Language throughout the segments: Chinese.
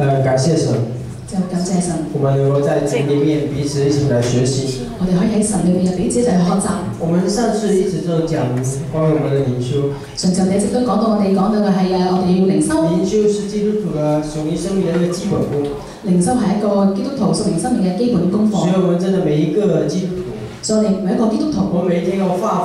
呃，感谢神，就感謝神，我們能夠在神裏面彼此一起來學習。我哋可以喺神裏面彼此一齊去學習。我們上次一直都講關於我們的靈修，上次你一直都講到我哋講到嘅係啊，我哋要靈修，靈修是基督徒嘅屬靈生命嘅一個基本功，靈修係一個基督徒屬靈生命嘅基本功課。所以我們真的每一個基督徒，所以我每一個基督徒，我每一天要劃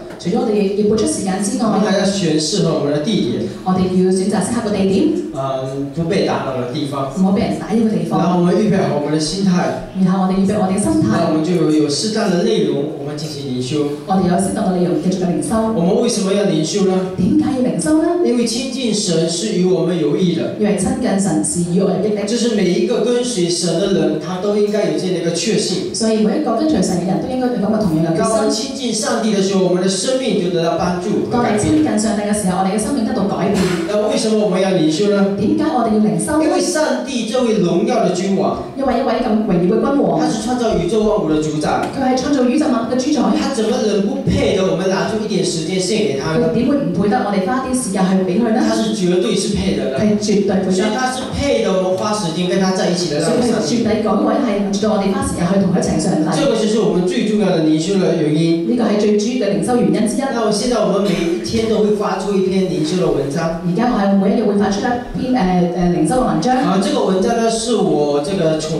除咗我哋要撥出時間之外我哋，要選適合我們的地點，我哋要選擇適合嘅地點，嗯，不被打擾嘅地方。唔好俾人打擾嘅地方然後。我們預備好我們的心態，然後我哋預備我哋嘅心態，那我們就有有適當的內容，我們進行靈修。我哋有適當嘅內容繼續嘅靈修。我們為什麼要靈修呢？點解要靈修呢？因為親近神是與我們有益的，因為親近神是與我有益的，就是每一個跟隨神的人，他都應該有這樣的一個確信。所以每一個跟隨神嘅人都應該有咁嘅同樣嘅當我們決心。親近上帝嘅時候，我們的生命就得到幫助和當我哋親。近上帝嘅時候，我哋嘅生命得到改變。那為什麼我們要靈修呢？點解我哋要靈修？因為上帝這位榮耀的君王，因為一位咁榮耀嘅君王他，是創造宇宙萬物嘅主宰，佢係創造宇宙萬物嘅主宰，他怎麼能不配得我們拿出一點時間獻給他呢？佢點會唔配得我哋花啲時間去俾佢呢？他是絕對是配得嘅，係絕對配得，所以他是配得我們花時間跟他在一起的所以佢那位上帝。絕對講位係絕對我哋花時間去同佢一齊上帝。這個就是我們最重要嘅靈修嘅原因。呢個係最主要嘅靈修原因那我現在我們每一天都會發出一篇靈修的文章。而家我係每一日會發出一篇誒誒靈修嘅文章。啊，這個文章呢，是我這個從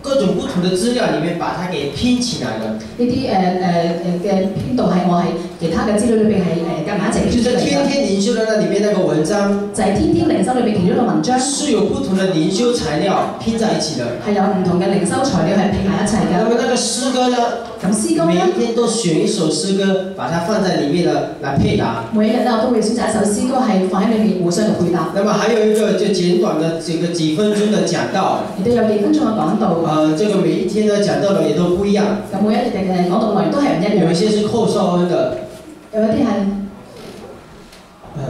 各種不同的資料裡面把它給拼起來的。呢啲誒誒誒嘅編導係我係其他嘅資料裏邊係誒夾埋一齊編出就是，天天靈修的那裡面那個文章，就係天天靈修裏邊其中一個文章，是有不同的靈修材料拼在一起的。係有唔同嘅靈修材料係拼埋一齊嘅。那麼那個詩歌呢，咁詩歌咧，每一天都選一首詩歌，把它放在裡面呢，來配搭。每一日咧我都會選擇一首詩歌係放喺裏面互相嘅配搭，那麼還有一個就簡短的這個幾分鐘的講道，亦都有幾分鐘嘅講道。呃，這個每一天的講道呢也都不一樣，咁每一日嘅講道內容都係唔一樣，有一些是寇少恩的，有一啲係呃，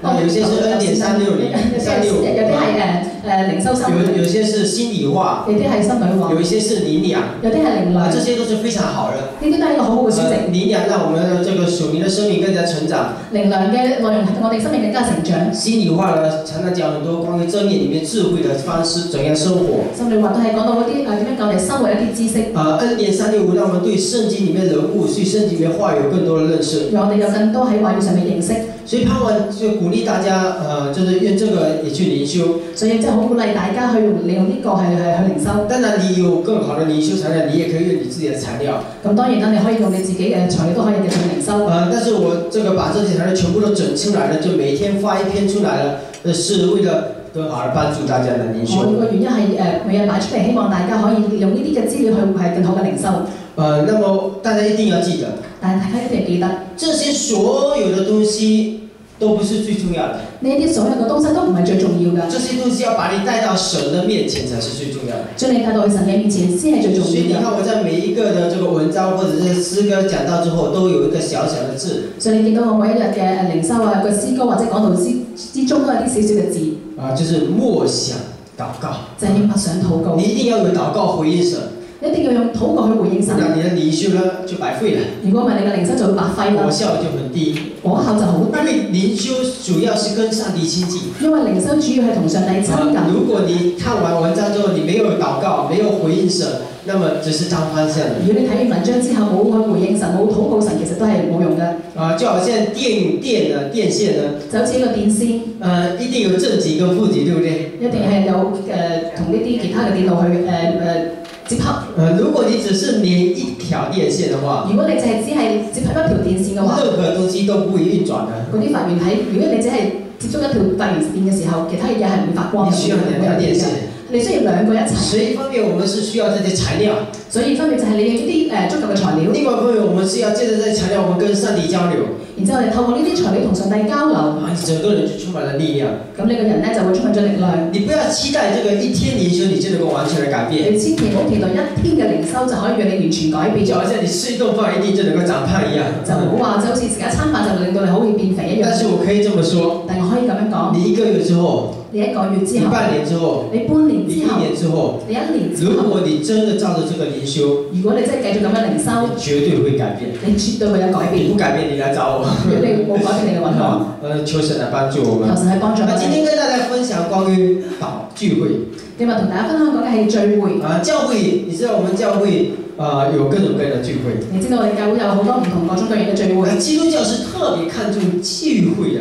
那有一些是恩典三六零三六有啲係誒誒靈修心有有些是心理化，有啲係心裏話，有一些是靈糧，有啲係靈啊，糧，這些都是非常好的。呢啲都係一個好好嘅選呃擇。靈糧讓我們的這個屬靈的生命更加成長。靈糧嘅內容係我哋生命更加成長。心理化呢，常常講很多關於箴言裡面智慧的方式，怎樣生活。心裏話都係講到嗰啲誒點樣教我哋生活一啲知識，啊，恩典三六五讓我們對聖經裡面人物、對聖經裡面話有更多的認識。讓我哋有更多喺話語上面認識。所以盼望就鼓勵大家，呃，就是用這個也去靈修。所以真係好鼓勵大家去用利用呢個係係去靈修。當然，你有更好的靈修材料，你也可以用你自己的材料。咁當然啦，你可以用你自己嘅材料都可以去靈修。呃，但是我這個把這些材料全部都整出來了，就每天發一篇出來了，呃，是為了更好的幫助大家的靈我修。個原因係誒每日擺出嚟，希望大家可以用呢啲嘅資料去係更好嘅靈修。呃，那么大家一定要记得，但係大家一定要記得，呢這些所有的东西都不是最重要的，啲所有嘅东西都唔係最重要嘅，这些东西要把你带到神的面前才是最重要的。將你带到去神嘅面前先係最重要所以你。看我在每一个的這個文章或者是詩歌讲到之后，都有一个小小的字所以你见到我每一日嘅誒靈修啊，个诗歌或者讲道之之中都有啲小小嘅字，啊，就是默想祷告。就係要默想禱告你。一定要有祷告回應神，一定要用禱告去回应神。那你的靈修呢就白費了，如果唔係你嘅靈修就會白費啦，果效就很低。果效就好低。因為靈修主要是跟上帝親近。因為靈修主要係同上帝親近。啊，如果你看完文章之後，你沒有禱告，沒有回應神，那麼只是當方向。如果你睇完文章之後冇去回應神，冇禱告神，其實都係冇用嘅。啊，就好像電電啊，電線呢，就好似一個電線，呃，一定有正極跟負極，對不對？一定係有誒同呢啲其他嘅電路去誒誒、呃接合。呃，如果你只是連一条電線的話，如果你就係只係接合一條電線嘅話，任何東西都不會運轉的。嗰啲發源體，如果你只係接觸一條發源線嘅時候，其他嘢係唔會發光嘅，你需要兩條電線。你需要兩個一齊。所以一方面我們是需要這些材料，所以分別就係你要呢啲誒足夠嘅材料。另外一方面我們是要借着這些材料，我們跟上帝交流。然之後你透過呢啲材料同上帝交流，啊，你整个人就充滿了力量。咁你個人咧就會充滿咗力量。你不要期待這個一天靈修你就能夠完全的改變，你千祈唔好期待一天嘅靈修就可以讓你完全改變，就好像你吃一頓飯一定就能夠長胖一樣。就唔好話就好似食一餐飯就令到你好易變肥一樣。但是我可以這麼說，但我可以咁樣講，你一個月之後，你一個月之後，你半年之後，你半年你一之後，年之後，你一年之如，果你真的照着這個靈修，如果你真係繼續咁樣靈修，你絕對會改變。你絕對會有改變。你不改變，你來找我。你冇改變你嘅運動，好，呃，求神來幫助我求。神去幫助我那今。天跟大家分享關於禱聚會今日同大家分享講嘅係聚會。啊，教會，你知道我們教會啊、有各種各樣的聚會。你知道我哋教會有好多唔同各種各樣嘅聚會。基督教是特別看重聚會的。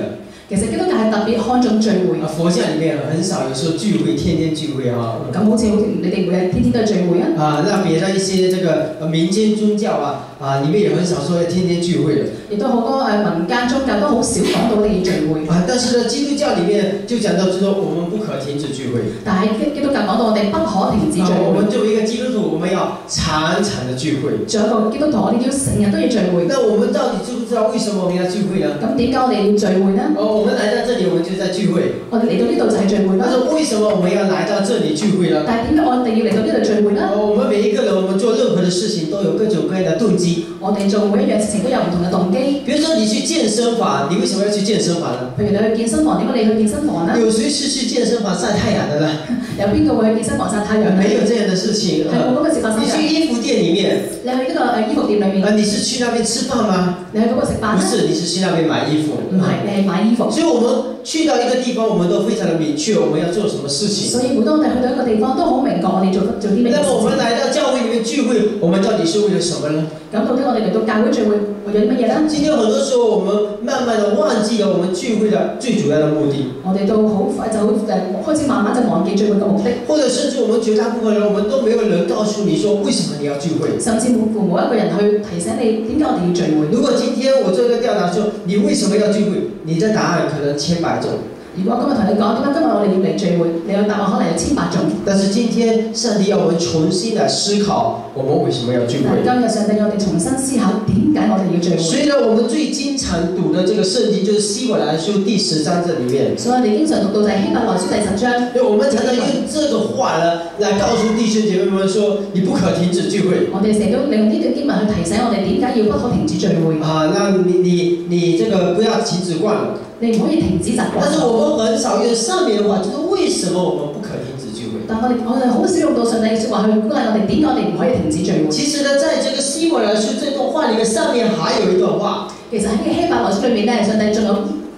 其實基督教係特別看重聚會。啊，佛教裡面很少有說聚會，天天聚會啊。咁好似好似你哋每日天天都係聚會啊。啊，那別的一些這個呃民間宗教啊，啊，裡面也很少说要天天聚会的。亦都好多誒民間宗教都好少講到你要聚會。啊，但是呢，基督教裡面就講到，就說我們不可停止聚會。但係基基督教講到我哋不可停止聚啊，我會。們作為一個基督徒，我們要常常的聚會。作為一個基督徒，我哋要成日都要聚會。那我們到底知不知道為什麼我們要聚會呢？咁點解我哋要聚會呢？哦，我們來到這裡，我們就在聚會。我哋嚟到呢度就係聚會啦。但是為什麼我們要來到這裡聚會呢？但係點解我哋要嚟到呢度聚會呢？哦，我們每一個人，我們做任何的事情都有各種各樣的動機。我哋做每一樣事情都有唔同嘅動機。比如說你去健身房，你為什麼要去健身房呢？譬如你去健身房，點解你去健身房呢？有誰是去健身房晒太陽的呢？有邊個會去健身房晒太陽呢？沒有這樣的事情。係冇咁嘅事發生你去。衣服店裡面，你去呢個誒衣服店裏面，啊，你是去那邊吃飯嗎？你去嗰個食飯？不是，你是去那邊買衣服。唔係，你係買衣服。所以我們去到一個地方，我們都非常的明確，我們要做什麼事情。所以每當我哋去到一個地方，都好明確我哋做做啲咩那麼我們事情。來到教會裡面聚會，我們到底是為了什麼呢？咁到底我哋嚟到教會聚會為咗啲乜嘢呢？今天很多時候，我們慢慢的忘記了我們聚會的最主要的目的，我哋都好快就好誒開始慢慢就忘記聚會嘅目的，或者甚至我們絕大部分人，我們都沒有人告訴你說為什麼你要聚會。甚至乎冇一個人去提醒你點解我哋要聚會。如果今天我做一個調查說你為什麼要聚會，你的答案可能千百种。如果今日同你講點解今日我哋要嚟聚會，你嘅答案可能有千百種。但是今天上帝要我們重新來思考，我們為什麼要聚會。今日上帝要我哋重新思考點解我哋要聚會。所以呢，我們最經常讀的這個聖經就是希伯來書第十章這裡面。所以我哋經常讀到就係希伯來書第十章。因為我們常常用這個話呢，來告訴弟兄姐妹們說，你不可停止聚會。我哋成日都利用呢段經文去提醒我哋點解要不可停止聚會。啊，那你你你這個不要停止慣了。你唔可以停止習慣。但是我們很少用上面的話，就是為什麼我們不可停止聚會？但我哋我哋好少用到上帝嘅説話去鼓勵我哋點解我哋唔可以停止聚會。其實呢，在這個希伯來書這段話裡面，上面還有一段話，其實喺希伯來書裏面咧，上帝仲有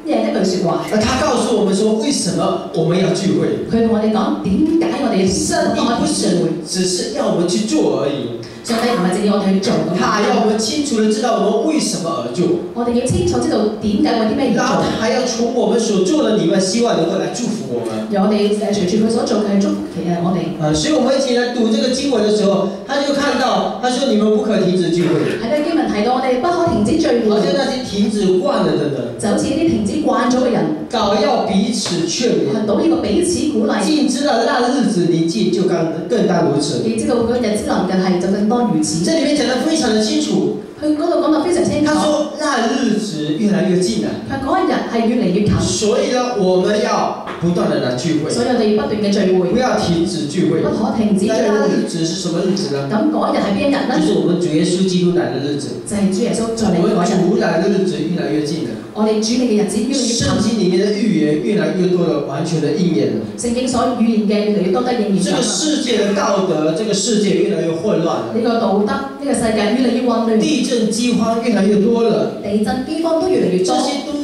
一一句説話，呃，他告訴我們說，為什麼我們要聚會？佢同我哋講點解我哋上帝不不可以聚會。是只是要我們去做而已，上帝唔係淨要我哋去做咁他要我們清楚的知道我們為什麼而做，我哋要清楚知道點解我啲咩而然後做。他還要從我們所做的裡面，希望能夠來祝福我們。讓我哋誒隨住佢所做嘅祝福其實我哋啊，所以我們一起來讀這個經文的時候，他就看到，他說你們不可停止聚會，喺呢個經文提到我哋不可停止聚好像會，那些停止慣了的人，就好似啲停止慣咗嘅人，搞要彼此勸勉。到呢個彼此鼓勵。既知道那日子臨近，就更更當如此。你知道個日子臨近係就更多如此。這裡面讲得非常的清楚，佢嗰度講得非常清楚他，说那日子越来越近了，佢嗰一日係越嚟越近，所以呢，我们要不斷的來聚會，所以我哋要不斷嘅聚會，不要停止聚會不。可停止聚那。日子是什麼日子呢？咁嗰一日係邊一日呢？就是我們主耶穌基督來的日子。就係主耶穌再嚟我們嗰日。主來的日子越來越近了，我哋主你嘅日子越嚟越聖近，經裡面的預言越來越多的完全的應驗了。聖經所預言嘅越嚟越多得應驗這個。世界的道德，這個世界越來越混亂了，呢個道德，呢個世界越嚟越混亂，地震饑荒越來越多了。地震饑荒都越嚟越多。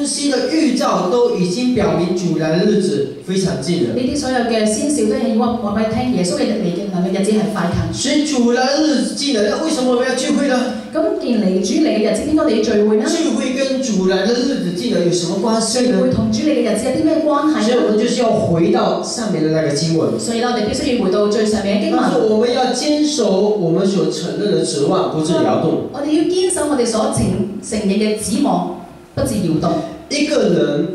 這些東西的预兆都已经表明主來的日子非常近了。呢啲所有嘅先兆都係話話俾你聽，耶穌嘅日嚟嘅嚟嘅日子係快近。所以主來的日子近了，那為什麼我们要聚會呢？咁既然嚟主嚟嘅日子，點解我哋要聚會呢？聚會跟主來的日子近了有什麼關係聚會？同主嚟嘅日子有啲咩關係所以我呢？們就是要回到上面的那個經文，所以咧，我哋必須要回到最上面嘅經他說文。我們要堅守我們所承認的指望，不致搖動。我哋要堅守我哋所承承認嘅指望，不致搖動。一個人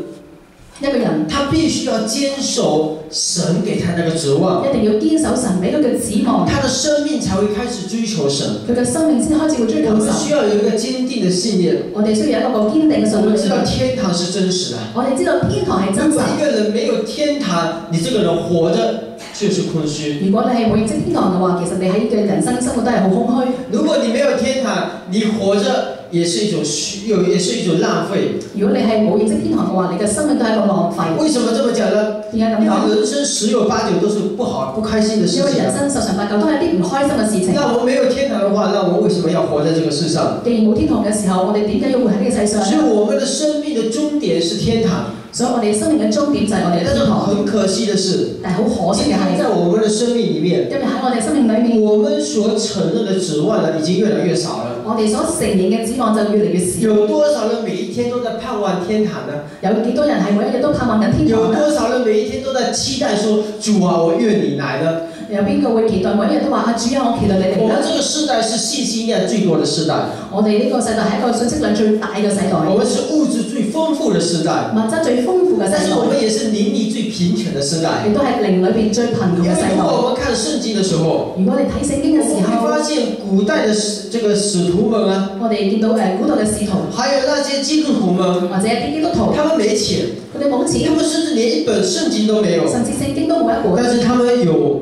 一個人他必须要坚守神给他那个指望，一定要堅守神俾佢嘅指望，他的生命才會開始追求神。佢嘅生命先開始會追求神我們。需要有一個堅定的信念，我哋需要有一個堅定嘅信念我們知道。天堂是真實的。我哋知道天堂係真實。如果一個人沒有天堂，你這個人活着就是空虛。如果你係冇認識天堂嘅話，其實你喺嘅人生生活都係好空虛。如果你沒有天堂，你活着也是一種虛，有也是一種浪費。如果你係冇認識天堂嘅話，你嘅生命都係一個浪費。為什麼這麼講呢？點解咁因講？為人生十有八九都是不好、不開心的事情因為情啊。人生十常八九都係啲唔開心嘅事情。那我們沒有天堂嘅話，那我們為什麼要活在這個世上？既然冇天堂嘅時候，我哋點解要活喺呢个世上所以？我們的生命的終點是天堂。所以我哋生命嘅終點就係我哋天堂。很可惜的是，但係好可惜嘅係，在我們的生命裡面，因為喺我哋生命裏面，我們所承認的指望呢，已經越來越少了。我哋所承認嘅指望就越嚟越少。有多少人每一天都在盼望天堂呢？有幾多人係每一日都盼望緊天堂？有多少人每一天都在期待說主啊，我願你來呢？有邊個會期待？每一日都話啊主啊，我期待你嚟啦？我們這個世代是信息量最多的世代，我哋呢個世代係一個信息量最大嘅世代，我們是物質最豐富嘅世代，物質最豐富嘅世但是我代，們也是靈力最貧窮的世代。亦都係靈裏邊最貧窮嘅世代。如果我們看聖經嘅時候，如果你睇聖經嘅時我們會候，發現古代嘅使這個使徒們啊，我哋見到誒古代嘅使徒還有那些基督徒們，或者一啲基督徒，他們沒錢，佢哋冇他錢，們甚至連一本聖經都沒有，甚至聖經都冇一本，但是他們有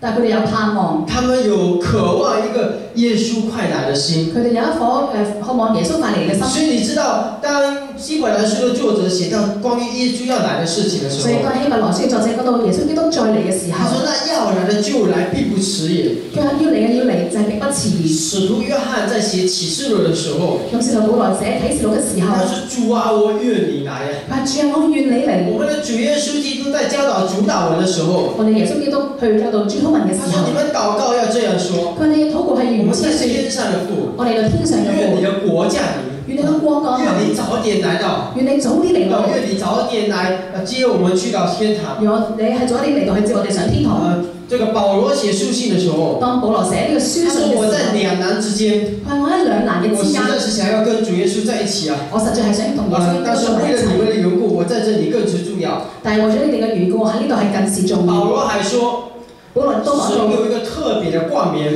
但係佢哋有盼望，他们有渴望一个耶穌快來的心。佢哋有一顆誒渴望耶穌快嚟嘅心。所以你知道，當希伯來書嘅作者寫到關於耶穌要來嘅事情的時所以候，當希伯來書作者講到耶穌基督再嚟嘅時候，佢說：“那要來的就來，並不遲也。佢話要嚟嘅要嚟就係並不遲疑。”使徒約翰在寫啟示錄嘅時候，咁使徒保羅寫啟示錄嘅時候他，說：“主啊，我願你來啊！”佢話主啊，我願你嚟。我們的主耶穌基督在教導主禱文嘅時候，我哋耶穌基督去教導主禱文嘅時他說：“候你，們禱告要這樣說：佢話你嘅禱告係我們原之説，在天上的父，我哋嘅天上嘅父，願你的國降臨，願你嘅國降願你，早點來到，願你早啲嚟到，願你早點來呃接我們去到天堂。”讓我你係早啲嚟到去接我哋上天堂。呃，這個保羅寫書信的時候，當保羅寫呢個書信他說：“我嘅時候，在兩難之間，佢話我喺兩難嘅我實之間，在是想要跟主耶穌在一起啊。我實在係想同耶穌呃基，督但是喺一為了你們齊，的緣故，我在這裡更是重要。但係為咗你哋嘅緣故，我喺呢度係更是重要保要。羅還說，保羅都講到，神有一個特別的冠冕，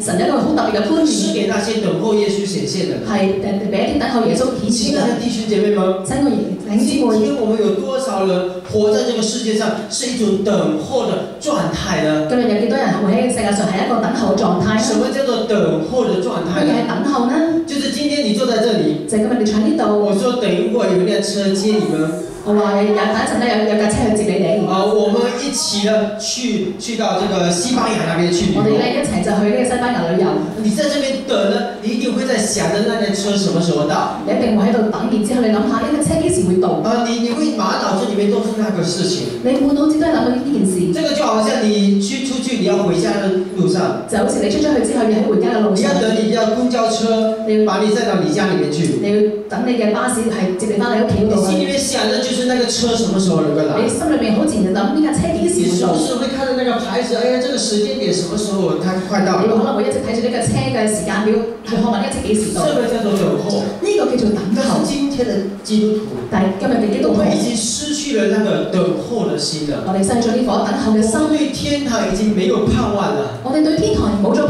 誒神有一個好特別嘅觀念，是給那些等候耶穌顯現的。係誒俾一啲等候耶穌顯現嘅親愛的弟兄姐妹們，親愛嘅弟兄姊今妹。天我們有多少人活在這個世界上是一種等候的狀態呢？今日有幾多人活喺世界上係一個等候嘅狀態什呢？麼叫做等候的狀態呢？乜嘢係等候呢？就是今天你坐在這裡，就係今日你坐喺呢度，我說等一會有一輛車接你們，我話有等一陣咧有有架車去接你哋，啊，我們一起呢去去到這個西班牙那邊去旅遊。我哋咧一齊就去呢個西班牙旅遊。你在這邊等呢，你一定會在想着那輛車什麼時候到。你一定會喺度等，然之後你諗下呢架車幾時會到？啊，你你會滿腦子裡面都是那個事情。你滿腦子都係諗到呢件事，這個就好像你去出去，你要回家的路上，就好似你出咗去之後要喺回家嘅路上你上要，等你的公交車你要把你載到你家裡面去。你要等你嘅巴士係接你翻你屋企嗰度你。心裡面想着就是那个车什么时候能够来你。心裏面好自然就諗呢架車幾你時會到？時不是會看着那個牌子，哎呀，這個時間點什麼時候它快到你可了？能會一直睇住呢架車嘅時間表，去看問呢架車幾時到？這個叫做等候。呢個叫做等候。今天的基督徒，但係今日嘅基督徒，我已經失去了那個等候的心了。我哋失去咗呢顆等候嘅心，我們對天堂已经没有盼望了，我哋對天堂冇咗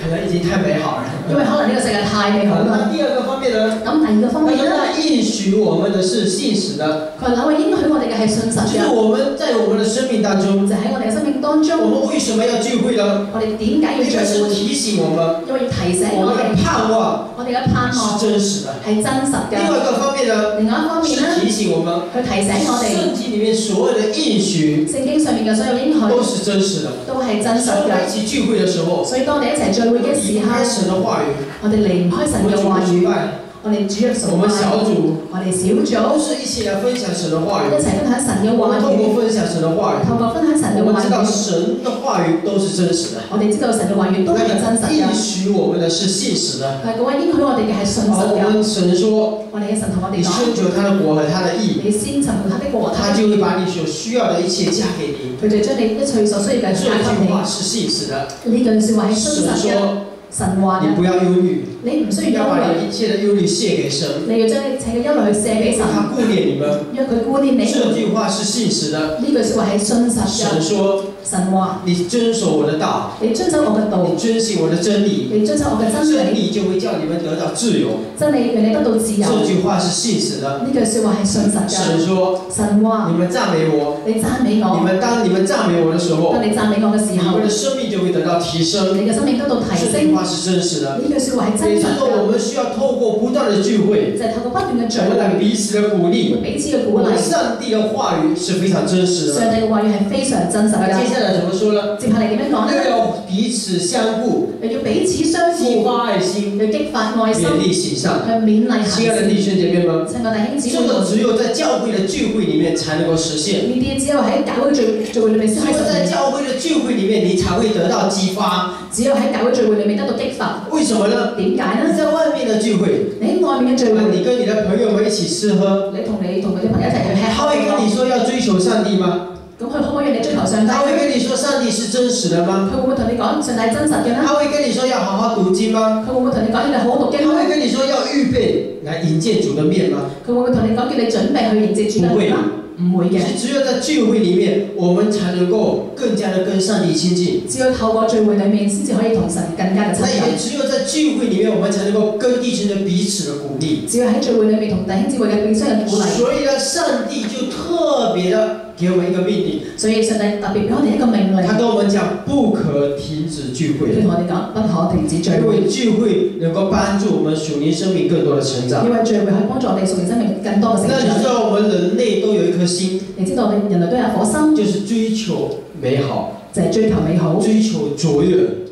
可能已經太美好了。因為可能呢個世界太美好啦。第二個方面呢？咁第二個方他說：“面咧，那應許我們的是信實的，佢話兩位應許我哋嘅係信實就是嘅，我们在我們的生命當中，就喺我哋嘅生命當我中，們為什麼要聚會呢？我哋點解要聚會？提醒我們，因為要提醒我哋，盼望我哋嘅盼望是真實的。係真實嘅。另外一個方面呢，另外一方面是咧，提醒我們，佢提醒我哋聖經裡面所有的應許聖經上面嘅所有應許都是真實的。都係真實當我們一嘅。起聚會嘅時候，所以當你一齊聚會嘅時候離不開，神的話語，我哋離唔開神嘅話語，主日崇拜，我哋主日我崇拜，們小組我哋小組都是一起來分享神的話語。一齊分享神嘅我們話語，透過分享神的話語，透過分享神嘅話我們知道，神的話語都是真實的。我哋知道神嘅話語都係真實那個應嘅。許我們的是信實的。各位應許我哋嘅係信實好，我嘅。們神說，我哋嘅神同我哋你求他的國和他的義，你先尋求他的國，他就會把你所需要的一切加給你。佢就將你一切所需要嘅這加給句話是信實的。你。呢句説話係真嘅。說，神話嘅，你不要憂慮，你唔需要把要憂慮，你一切的憂慮卸給神，你要將你一切嘅憂慮去卸俾神，他顧念你們。讓佢顧念你。這句話是信實的。呢句説話係信實神嘅。說神話：你遵守我的道，你遵守我嘅道你，遵行我的真理，你遵守我嘅真真理，就會叫你們得到自由。真理讓你得到自由。這句話是信實的。呢句説話係信實神嘅。說神話你們讚美我，你讚美你我，們當你們讚美我的時候，當你讚美我嘅時候你們，的生命就會得到提升。你嘅生命得到提升這句升。話是真實的。呢句説話係真也就是實說，我们，需要透過不斷的聚會，就係透過不斷嘅聚我們來會，彼此的鼓勵。彼此嘅鼓我們勵。上帝的話語是非常真實的。上帝嘅話語係非常真實那接。下來怎麼說呢？接下嚟點樣講又呢？要彼此相顧，又要彼此相激顧，發愛心，要激發愛心，勉勵行善。去勉勵親愛的行弟兄姐妹們，親愛弟兄姊這妹們，個只有在教會的聚會裡面才能夠實現。呢啲只有喺教會聚聚會裏面只有先可以實現，在教會的聚會裡面，你才會得到激發。只有喺教會聚會裏面得到激發。為什麼呢？點解呢？你在外面的聚会，你喺外面嘅聚会，你跟你的朋友们一起吃喝，你同你同你嘅朋友一齊去吃他會跟你说要追求上帝吗？咁佢可唔可以讓你追求上帝？他會跟你說上帝是真實的嗎？佢會唔會同你講上帝真實嘅呢？他會跟你說要好好讀經嗎？佢會唔會同你講你好好讀經他會呢？跟你說要預備來迎接主的面嗎？佢會唔會同你講叫你準備去迎接主嘅面啊？唔會嘅，是只有在聚會裡面，我們才能夠更加的跟上帝親近。只有透過聚會裏面先至可以同神更加嘅親那也近。只有在聚會裡面，我們才能夠跟弟兄的彼此的鼓勵。只有喺聚會裏面同弟兄姊妹嘅互相嘅鼓勵。所以呢，上帝就特別的給我们一个命令，所以上帝特別俾我哋一個命令，他跟我們講不可停止聚會，佢同我哋講不可停止聚會，因為聚會能夠幫助我們屬靈生命更多的成長。因為聚會可以幫助我哋屬靈生命更多嘅成那你知。道我們人類都有一顆心，你知道我哋人類都有顆心，就是追求美好，就係追求美好，追求卓越。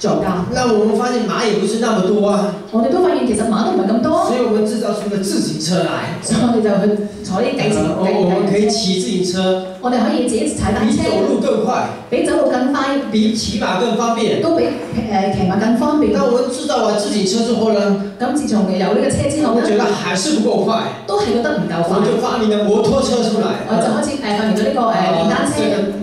座駕。那我們發現馬也不是那麼多啊，我哋都發現其實馬都唔係咁多，所以我們製造出了自行車來。所以我哋就去坐呢啲計程呃我我們可以計騎自行車，我哋可以自己踩單車，比走路更快，比走路更快，比騎馬更方便。都比誒騎馬更方便。那我們知道完自行車之後呢，咁自從有呢個車之後我們覺，得還是不夠快，都係覺得唔夠快我們，就發明了摩托車出來。我就開始誒發明咗呢個誒電單車，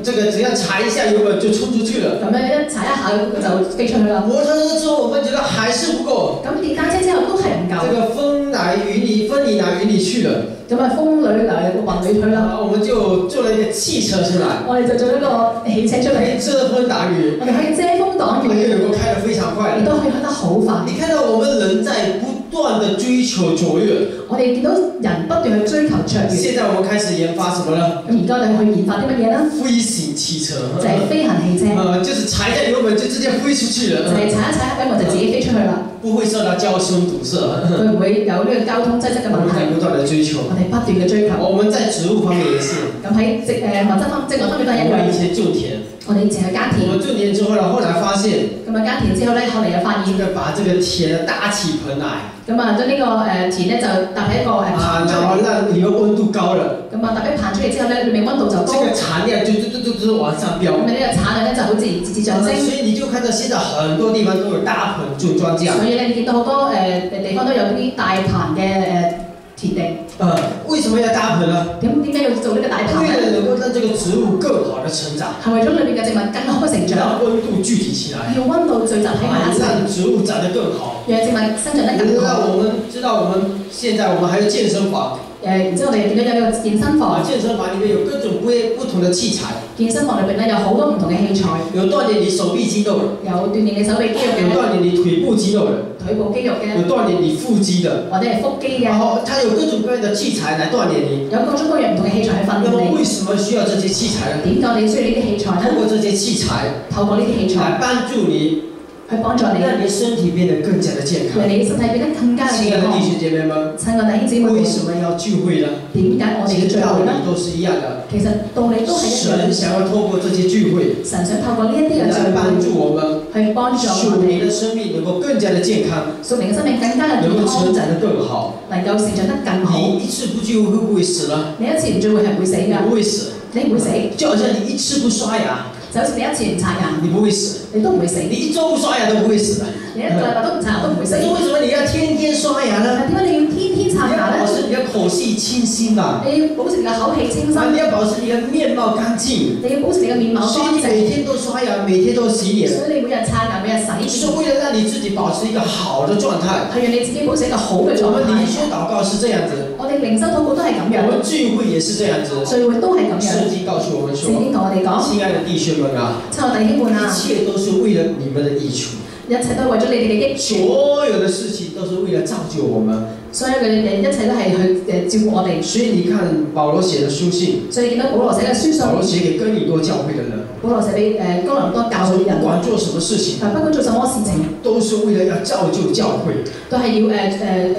這個這個只要踩一下油門就衝出去了。咁樣一踩一下就飛出去啦。摩托車之後，我們覺得還是不夠，咁電單車之後都係唔夠這，個風來雲裏，風裏來雲裏去了。咁啊風裏來雲裏去啦。啊，我們就做了一個汽車出來，我哋就做一個汽車出嚟，可以遮風擋雨，我哋可以遮風擋又雨，能夠開得非常快你。都可以開得好快。你看到我們人在不斷的追求卓越，我哋見到人不斷去追求卓越，現在我們開始研發什麼呢？咁而家我哋去研發啲乜嘢呢？飛行汽車，就係飛行汽車，呃，就是踩下油門就直接飛出去了，就係踩一踩一尾我就自己飛出去啦，不會受到交通堵塞。佢唔會有呢個交通擠塞嘅問題。在不斷嘅追求我，哋不斷嘅追求，我們在植物方面也是。咁喺植誒物質方植物方面都係一以。前種田，我哋以前去耕我田，我種田之後呢，後來發現，咁啊耕田之後咧，後嚟又發現，這個把這個田搭起盆來，咁啊將呢個誒田咧就搭起一個誒啊，棚出然後嚟，讓裡面溫度高了，咁啊搭起棚出嚟之後咧，裏面温度就高，這個產量就就就就就往上飆咁。啊呢個產量咧就好自然節節上升。所以你就看到現在很多地方都有大棚做莊稼。所以咧，你見到好多誒誒地方都有啲大棚嘅誒田地。呃，為什麼要搭棚呢？點點解要做呢個大棚為了咧？能夠讓這個植物更好的成長，係為咗裏面嘅植物更好嘅成長，讓溫度聚集起來，要温度聚集喺埋啊一齊，讓植物長得更好。讓植物生長得更好。讓我們知道，我們現在我們還有健身房，誒，然之後我哋見到有個健身啊，房，健身房里面有各種不不同的器材，健身房裏邊咧有好多唔同嘅器材，有鍛鍊你手臂肌肉的，有鍛鍊你手臂肌肉有嘅、鍛鍊你腿部肌肉的，腿部肌肉嘅，有鍛鍊你腹肌嘅，或者係腹肌嘅，然後它有各種各樣嘅器材嚟鍛鍊你。有各種各樣唔同嘅器材去訓那麼練你。為什麼需要這些器材呢？點解你需要呢啲器材通咧？過這些器材透過呢啲器材來幫助你，去幫助你，讓你的身體變得更加的健康讓。你身體變得更加親愛的健康。弟兄姐妹們，親愛弟兄姊妹為們，什麼要聚會呢？點解我哋要其實道聚會咧？理都是一樣的。其實道理都係一神。想要透過這些聚會，神想透過呢一啲嘅聚來幫會，助我們去幫助我哋屬靈的生命能夠更加的健康，屬靈嘅生命更加嘅能夠健康成，長得更好。能夠成長得更好。你一次不聚會會不會死呢？你一次唔聚會係唔會死㗎，不會死，你唔會死，就好像你一次不刷牙，就就好似你一次唔刷牙，你不会死，你都唔會死；你一周不刷牙都不会死的。你一個禮拜都唔刷牙都唔會死但。是为什么你要天天刷牙呢？但點解你要天天刷你要牙咧？保持你的口气清新嘛，你要保持你嘅口氣清新，啊，你要保持你的面貌干净，你要保持你嘅面貌所以，你每天都刷牙，每天都洗脸，所以你每日刷牙，每日洗就是臉，为了让你自己保持一个好的状态。係讓你自己保持一個好嘅狀我们灵態。修祷告是这样子，我哋靈修禱告都係咁樣我，们聚会也是这样子。聚會都係咁樣。圣经告诉我们聖说，經同我哋講，亲爱的弟兄们啊，親愛弟兄們啊一，切都是为了你们的益处，一切都係為咗你哋嘅益處，所有的事情都是为了造就我们。所有嘅嘢一切都係去誒照顧我哋。所以你看保罗寫的書信，所以見到保羅寫嘅書保羅信，寫給哥林多教會的人，保罗寫俾誒哥林多教會嘅不，管做什麼事情，但不管做什麼事情，都是為了要造就教會。都係要誒誒誒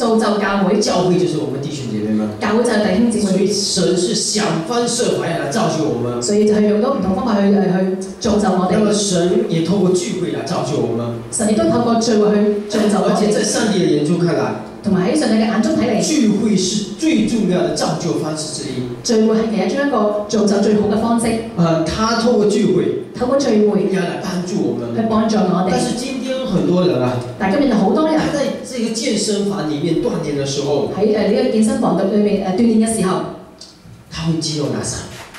造就教會。教會就是我們弟兄姐妹們，教會就係弟兄姊所以妹，神是想方設法要來造就我們。所以就係用到唔同方法去誒去造就我那麼哋。神也透過聚會嚟造就我們，神亦都透過聚會去造就我哋而且在哋，上帝嘅眼中看來，同埋喺上帝嘅眼中睇嚟，聚會是最重要嘅造就方式之一。聚會係其中一個造就最好嘅方式。呃，他透過聚會透過聚會要嚟幫助我們。去幫助我哋。但是今天很多人啊，但係今日有好多人他在這個健身房里面鍛鍊的時候，喺诶呢個健身房嘅裏面誒鍛鍊嘅時候，他會肌肉拉傷，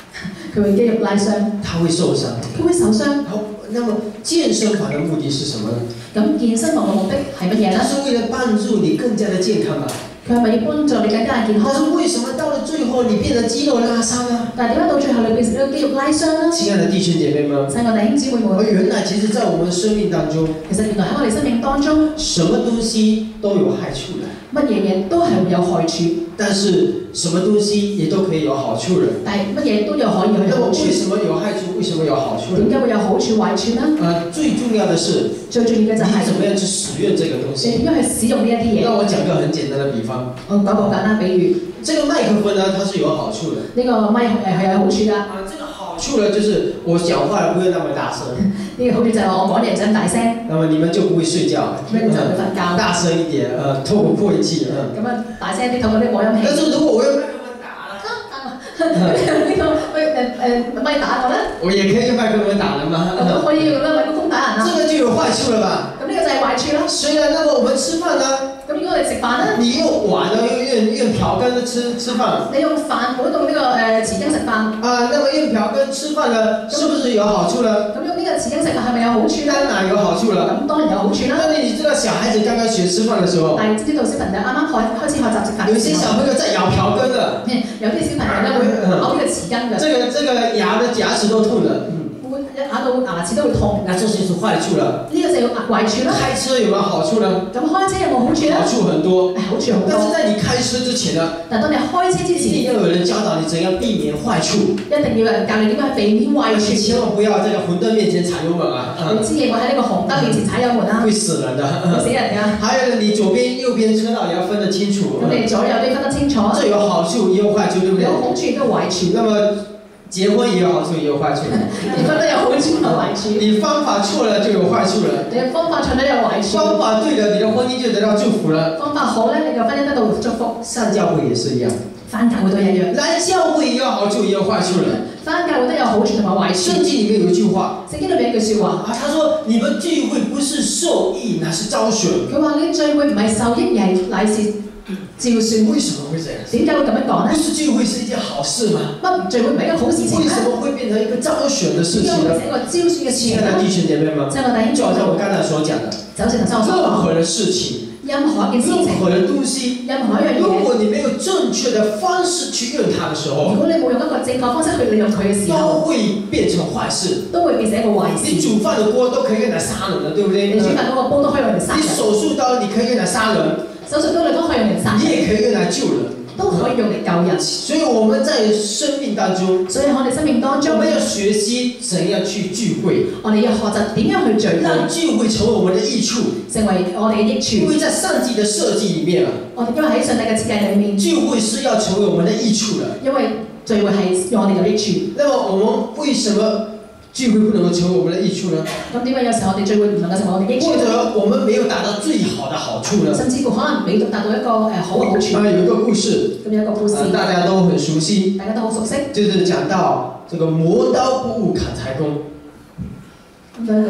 佢會肌肉拉傷，他會受傷。佢會受傷。好，那么健身房的目的是什么呢？咁健身房嘅目的係乜嘢咧它？是為了幫助你更加的健康嘛。佢係咪要幫助你更加健康但是康？為什麼到了最後你變成肌肉拉傷呢？但係點解到最後你變成呢個肌肉拉傷呢？親愛的弟兄姐妹們，親愛弟兄姊妹們，而原來其實在我們生命當中，其實原來喺我哋生命當中，什麼東西都有害處的，乜嘢嘢都係會有害處，但是什麼東西也都可以有好處的。但係乜嘢都有可以有好處。什麼有害處？為什麼有好處呢？點解會有好處壞處呢？呃，最重要的是最重要嘅就係你怎麼樣去使用這個東西。點樣去使用呢一啲嘢。讓我講個很簡單的比方，我講個簡單比喻，這個麥克風呢，它是有好處的。呢、個咪誒係有好處㗎。啊，這個好處呢，就是我講話不會那麼大聲，呢、個好似就係我講嘢唔使咁大聲，那麼你們就不會睡覺，咁你就會瞓覺。大聲一點，呃，透過擴音器，嗯。咁啊，大聲啲透過啲播音器。但是如果我用麥克風打了，呢個喂誒誒咪打我咧，我也可以用麥克風打人咁嗎？都可以用咧咪高峰打人啊。這個就有壞處了吧？咁呢個就係壞處啦。雖然那麼我們吃飯呢，咁如果我哋食飯咧，你用碗呢，用用用瓢羹吃吃飯，你用飯碗用呢個誒匙羹食飯，啊，那麼用瓢羹吃飯呢，是不是有好處呢？咁用呢個匙羹食飯係咪有好處咧？當然有好處啦。咁當然有好處啦。但是你知道小孩子剛剛學吃飯的時候，但係知道小朋友啱啱開開始學習食飯有些小朋友在咬瓢羹的，有啲小朋友咧會咬呢個匙羹嘅，這個這個牙的牙齒都痛的，嗯，會一咬到牙齒都會痛。那這就是壞處了。呢個就係壞處啦。開車有沒有好處呢？咁開車有冇好處咧？好處很多，係好處好多但是。在你開車之前呢，但係當你開車之前一定，要有人教導你怎樣避免壞處。一定要有人教你點樣去避免壞你處。千萬不要在這個紅燈面前踩油門啊，你千祈唔好喺呢個紅燈面前踩油門啊，會死人的。會死人㗎。還有你左邊、右邊車道也要分得清楚，咁你左右都要分得清楚，這有好處也有壞處，對不對有？好處亦都有壞處，那麼結婚也有好处也有壞處，結婚都有好處同壞處。你方法錯了就有壞處了，你嘅方法錯咗有壞處，方法對了，你的婚姻就得到祝福了。方法好咧，你嘅婚姻得到祝福。上教會也是一樣，翻教會都一樣，來教會也有好處也有壞處了。翻教會都有好處同埋壞聖處。經裡面有一句話聖經裏面有一句説話，啊，他說：你們聚會不是受益，乃是招選。佢話你聚會唔係受益，而係乃是召選。為什么会这样？點解會咁樣講呢？不是聚會是一件好事嗎？乜聚會唔係一個好事情咩？為什麼會變成一個招選的事情呢？成一個招選嘅事情咧親愛的？弟兄姐妹們，親愛弟兄就好像我姊妹，剛才所講的，就好似頭先我所講，任何的事情，任何嘅事情，任何的東西，任何一樣如嘢，果你沒有正確的方式去用它的時如，果你冇用一個正確方式去利用佢嘅時都候，會變成壞事。都會變成一個壞事。你煮飯的鍋都可以用嚟殺人的，對不對？你煮飯嗰個煲都可以用嚟殺你，手術刀你可以用嚟殺人，手術刀你都可以用嚟殺你，也可以用來救人。都可以用嚟救人。所以我們在生命當中，所以我哋生命當我中，們要學習怎樣去聚會，我哋要學習點樣去聚會，讓聚會成為我們的益處。成為我哋嘅益因處。為在上帝的設計裡面啊，我哋因為喺上帝嘅設計裏面，聚會是要成為我們的益處的。因為聚會係讓我哋有益處。那麼我們為什麼聚会不能夠成為我們的益處呢？咁點解有時候我哋聚會唔能夠成為我哋益處或？者我們沒有達到最好的好處呢？甚至乎可能未到達到一個誒好嘅好處。啊，有一個故事，咁有一個故事，啊，大家都很熟悉，大家都好熟悉。就是講到這個磨刀不誤砍柴工。咁樣講，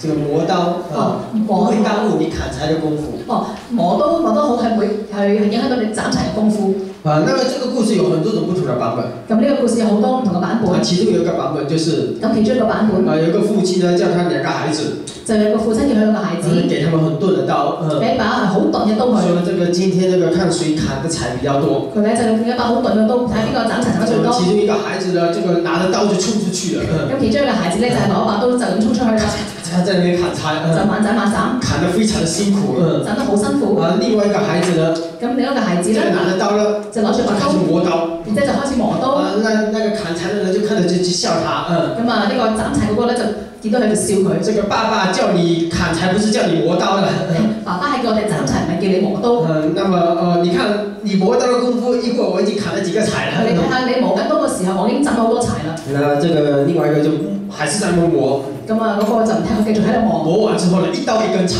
這個磨刀哦啊，會耽誤你砍柴的功夫哦，磨刀磨得好係會係影響到你斬柴嘅功夫。啊。那麼這個故事有很多種不同的版本，咁呢個故事有好多唔同嘅版啊，本。其中有一個版本就是咁其中一個版本啊，有一個父親呢叫他兩個孩子，就有個父親叫佢兩個孩子嗯，給他們很鈍的刀，嗯，俾一把係好鈍嘅刀佢。說這個今天這個看誰砍的柴比較多。佢咧就用一把好鈍嘅刀睇邊個斬柴斬得最多。其中一個孩子呢，這個拿着刀就衝出去了，嗯，咁其中一個孩子咧就係攞一把刀就咁衝出去啦，他在那边砍柴，砍得非常的辛苦，嗯，斬得好辛苦。啊，另外一個孩子呢，咁另一個孩子咧就拿着刀呢，就攞住把刀就開始，磨刀，然之後就開始磨刀。啊，那那個砍柴的人就看着就就笑他，嗯。咁啊呢個斬柴嗰個咧就見到佢就笑佢。這個爸爸叫你砍柴，不是叫你磨刀的。爸爸係叫我哋斬柴，唔係叫你磨刀。嗯，那麼呃，你看你磨刀的功夫，一會兒我已經砍咗幾個柴了。你睇下你磨緊刀嘅時候，我已經斬好多柴啦。那這個另外一個就還是在那磨，咁啊嗰個就唔聽佢繼續喺度磨。磨完之後呢，一刀一根柴，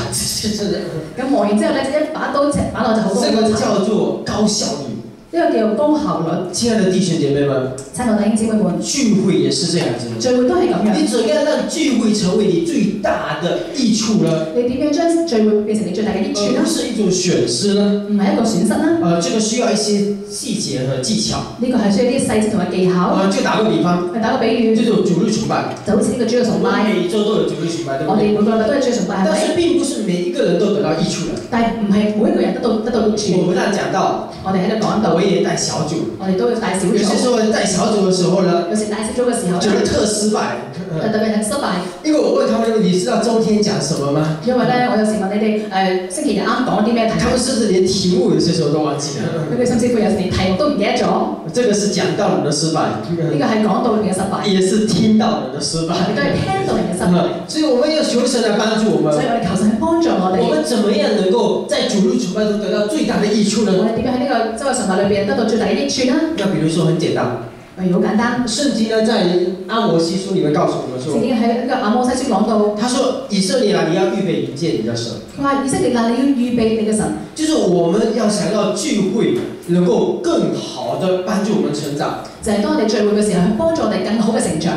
咁磨完之後咧，一把刀切把落就好多這個。叫做高效率。呢個叫高效率。親愛的弟兄姐妹們，親愛弟兄姊妹們，聚會也是這樣子的。聚會都係咁樣。你怎樣讓聚會成為你最大的益處呢？你點樣將聚會變成你最大嘅益處呢而不？是一種損失呢？唔係一個損失呢，呃，這個需要一些細節和技巧。呢個係需要啲細節同埋技巧。呃，就打個比方，去打個比喻，就做主日崇拜，就好似呢個主日崇拜，每一周都有主日崇拜，對不我？哋每個禮拜都係主日崇拜？但是並不是每一個人都得到益處嘅。但係唔係每一個人得到得到益我處。不但講到，我哋喺度講到我，也带小組，我哋都要帶小有些时。候带小组的时候呢，有時帶小組嘅时候覺得，特失败。就特別係失敗，因為我問他們的問題，知道周天講什麼嗎？因為咧，我有時問你哋誒星期日啱講啲咩題目，他們甚至連題目有些時候都忘記了。佢哋甚至乎有時連題目都唔記得咗。呢這個是講到人的失敗，呢個係講道裏邊嘅失敗，也是聽到人的失敗。亦都係聽到人嘅失敗。所以我們要求神來幫助我們。所以我哋求神去幫助我哋我哋。們怎麼樣能夠在主日崇拜中得到最大的益處呢我？哋點樣喺呢個周日崇拜裏邊得到最大嘅益處呢？那比如說很簡單，例如好簡單，聖經呢在阿摩西書裡面告訴我們聖說，經喺呢個阿摩西書講到，他說以色列啊，你要預備迎接你的神。佢話以色列啊，你要預備你嘅神。就是我們要想要聚會能夠更好的幫助我們成長，就係當我哋聚會嘅時候，去幫助我哋更好嘅成長。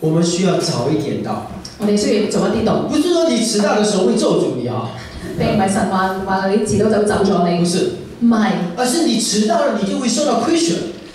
我們需要早一點到。我哋需要早一啲到，不是說你遲到的時候會咒住你啊，並唔係神話話你遲到就走咗你不你，是，唔係，而是你遲到了，你就會受到虧損。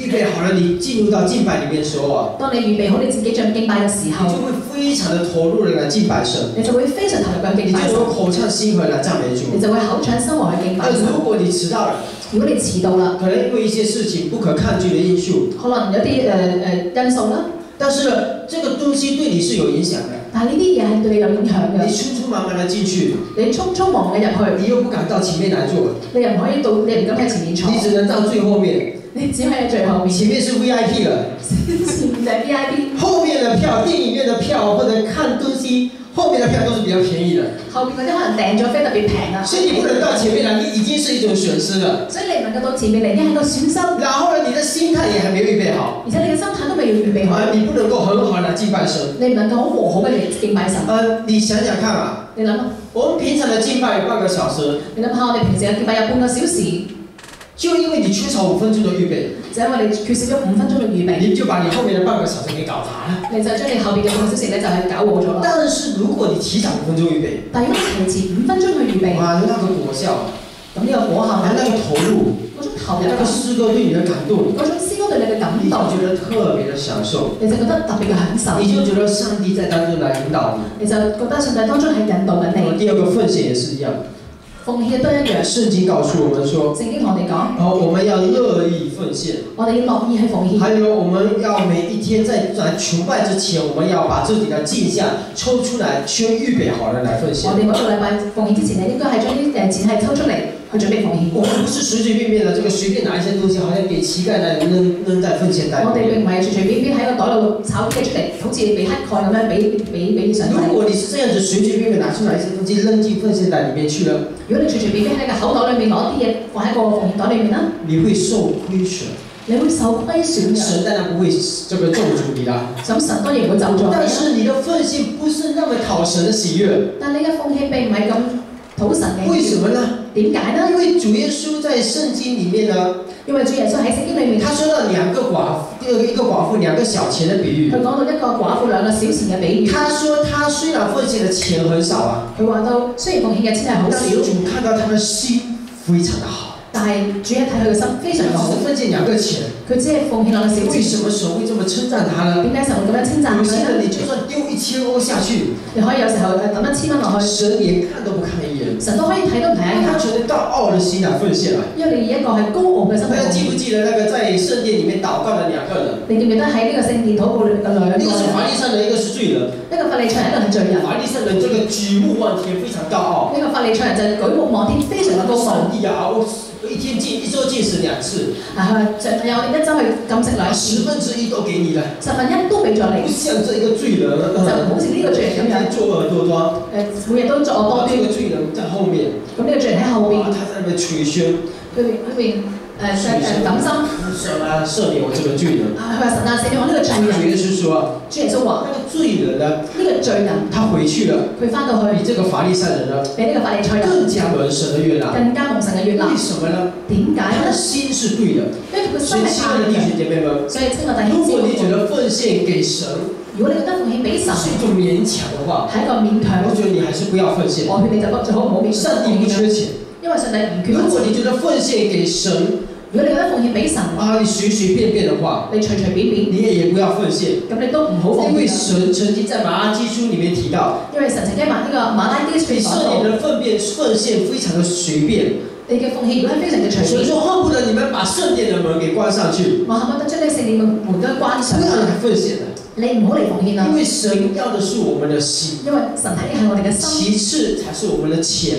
你預備好了，你进入到敬拜里面的時候啊，當你預備好你自己進敬拜嘅時候你，就會非常的投入的來敬拜神，你就會非常投入嘅你敬拜神，就有口唱心和來讚美主你。就會口唱心和去敬拜神。但如果你遲到了，如果你遲到啦，可能因為一些事情不可抗拒的因素，可能有啲誒誒因素啦，但是呢，這個東西對你是有影響的。但係呢啲嘢係對你有影響你嘅。匆匆忙忙的進去，你匆匆忙嘅入去，你又不敢到前面來坐，你又唔可以到，你唔敢喺前面坐，你只能到最後面。你只可以喺最後面，前面是 VIP 了，前面就係 V I P，后面的票、电影院的票或者看东西，后面的票都是比较便宜的，後面嗰啲可能訂咗飛特別平啊，所以你不能到前面來，你已經是一種損失了。所以你唔能夠到前面嚟，已經係個損失，然後呢，你的心態也還沒有預備好，且你嘅心態都未要預備好，啊，你不能夠很好的敬拜神。你唔能夠好和好嘅嚟敬拜神。呃，你想想看啊，你諗下，我們平常的敬拜半個小時，你諗下，我哋平時嘅敬拜有半個小時，就因为你缺少五分钟的预備，就因為你缺少咗五分鐘嘅預備，你就把你後面的半個小時給搞砸了。你就將你後邊嘅半個小時咧就係搞錯咗啦。但是如果你提早五分鐘預備，但係如果你提前五分鐘去預備，哇，那個果效，咁呢個果效啊，那個投入，嗰種投入那個詩歌對你的感動，嗰種詩歌對你嘅感你就動，覺得特別的享受，你就覺得特別嘅享受，你就覺得上帝在當中來引導你。你就覺得上帝當中係引導緊你。第二個奉獻也是一樣，奉獻都一樣。聖經告訴我們說，聖經同我哋講，哦，我們要樂意奉獻，我哋要樂意去奉獻，還有我們要每一天在來崇拜之前，我們要把自己的镜像抽出來，先預備好了来奉獻我。哋每個禮拜奉獻之前咧，應該係將啲誒錢係抽出嚟，去準備奉獻。我们不是随随便便的这个随便拿一些东西，好像给乞丐来扔扔在奉献袋我哋里面。並唔係隨隨便便喺個袋度炒啲嘢出嚟，好似俾乞丐咁樣俾俾俾上帝。如果你是这样子随随便便拿出来一些东西扔进奉献袋里面去了，如果你隨隨便便喺個口袋裏面攞啲嘢放喺個奉獻袋裏面啦，你会受亏损。你會受虧損嘅。神当然不会这個咒诅你啦，咁神當然會咒咗你。但是你的奉献不是那么讨神的喜悦，但你嘅奉獻並唔係咁討神嘅为什麼呢？點解呢？因为主耶穌在聖經里面呢，因為主耶穌喺聖經裏面，他說到兩個寡婦，第二個一個寡婦兩個小錢的比喻佢。講到一個寡婦兩個小錢嘅比喻。他說他雖然奉獻的錢很少啊，佢話到雖然奉獻嘅錢係好少，但是主看到他的心非常的好，但係主一睇佢嘅心非常嘅好奉獻兩個錢，佢只係奉獻為。什麼神會這麼稱讚他呢？點解神會咁樣稱讚有些佢你就算丟一千歐下去，你可以有時候誒抌一千蚊落去，神連看都不看一眼，神都可以睇都唔睇一眼，因為他存着高傲的心來奉獻啊。因為你以一個係高傲嘅心大家。記不記得那個在聖殿裡面禱告的兩個人？你記唔記得喺呢個聖殿禱告嘅兩個一個是法人？利賽人，一個是罪人。一個法利賽人，一個係罪人。法利賽人這個舉目望天，非常高傲。呢個法利賽人就係舉目望天，非常嘅高傲。我我一天進一周進食兩次，啊，我哋一周去禁食兩次，十分之一都給你啦，十分一都俾咗不你，像這一個罪人，就好似呢個罪人咁樣，天天作惡多端。誒每日都作惡多啊，端。呢個罪人在後面，咁呢個罪人喺後邊哇，，他在那邊捶胸，佢面佢邊誒誒誒感心，神啊，赦免我这个罪人。啊佢話神啊，赦免我呢個罪人。主耶穌說，主耶穌話那個罪人呢，呢個罪人他回去了，佢翻到去比這個法利賽人呢比呢個法利賽人更加蒙神的悅納。更加蒙神嘅悅納為。什麼呢？點解他的？心是對的。因為佢個心係所以，親愛的弟。兄姐妹們，所以親愛弟兄如果你覺，得奉獻給神如果你覺得奉獻俾神是一種勉強的話，係一個勉強，我覺得你還是不要奉獻。我勸你就不最好唔好勉上帝不缺錢。因為上帝唔缺如果。你覺得奉獻給神如果你覺得奉獻俾神，啊，你隨隨便便的話，你隨隨便便，你也也不要奉獻，咁你都唔好奉獻因為。神曾經在馬拉基書裡面提到，因為神曾經話呢個馬拉基書以講到，色列的奉獻奉獻非常的隨便，你嘅奉獻如果非常嘅隨便，所以說恨不得你們把聖殿的門給關上去，我恨不得將呢聖殿嘅門都關上。不要嚟奉獻啦，你唔好嚟奉獻啦因！為神要的是我們的心，因為神睇嘅係我哋嘅心，其次才是我們的錢。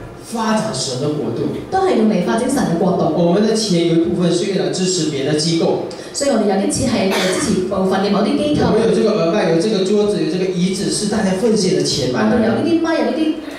發展神的国度。都係用嚟發展神嘅國度，我們的錢有一部分是用來支持別的機構，所以我哋有啲錢係誒支持部分嘅某啲機構我。們有這個額外，有這個桌子，有這個椅子，是大家奉獻的錢買我哋有呢。啲咪，有呢啲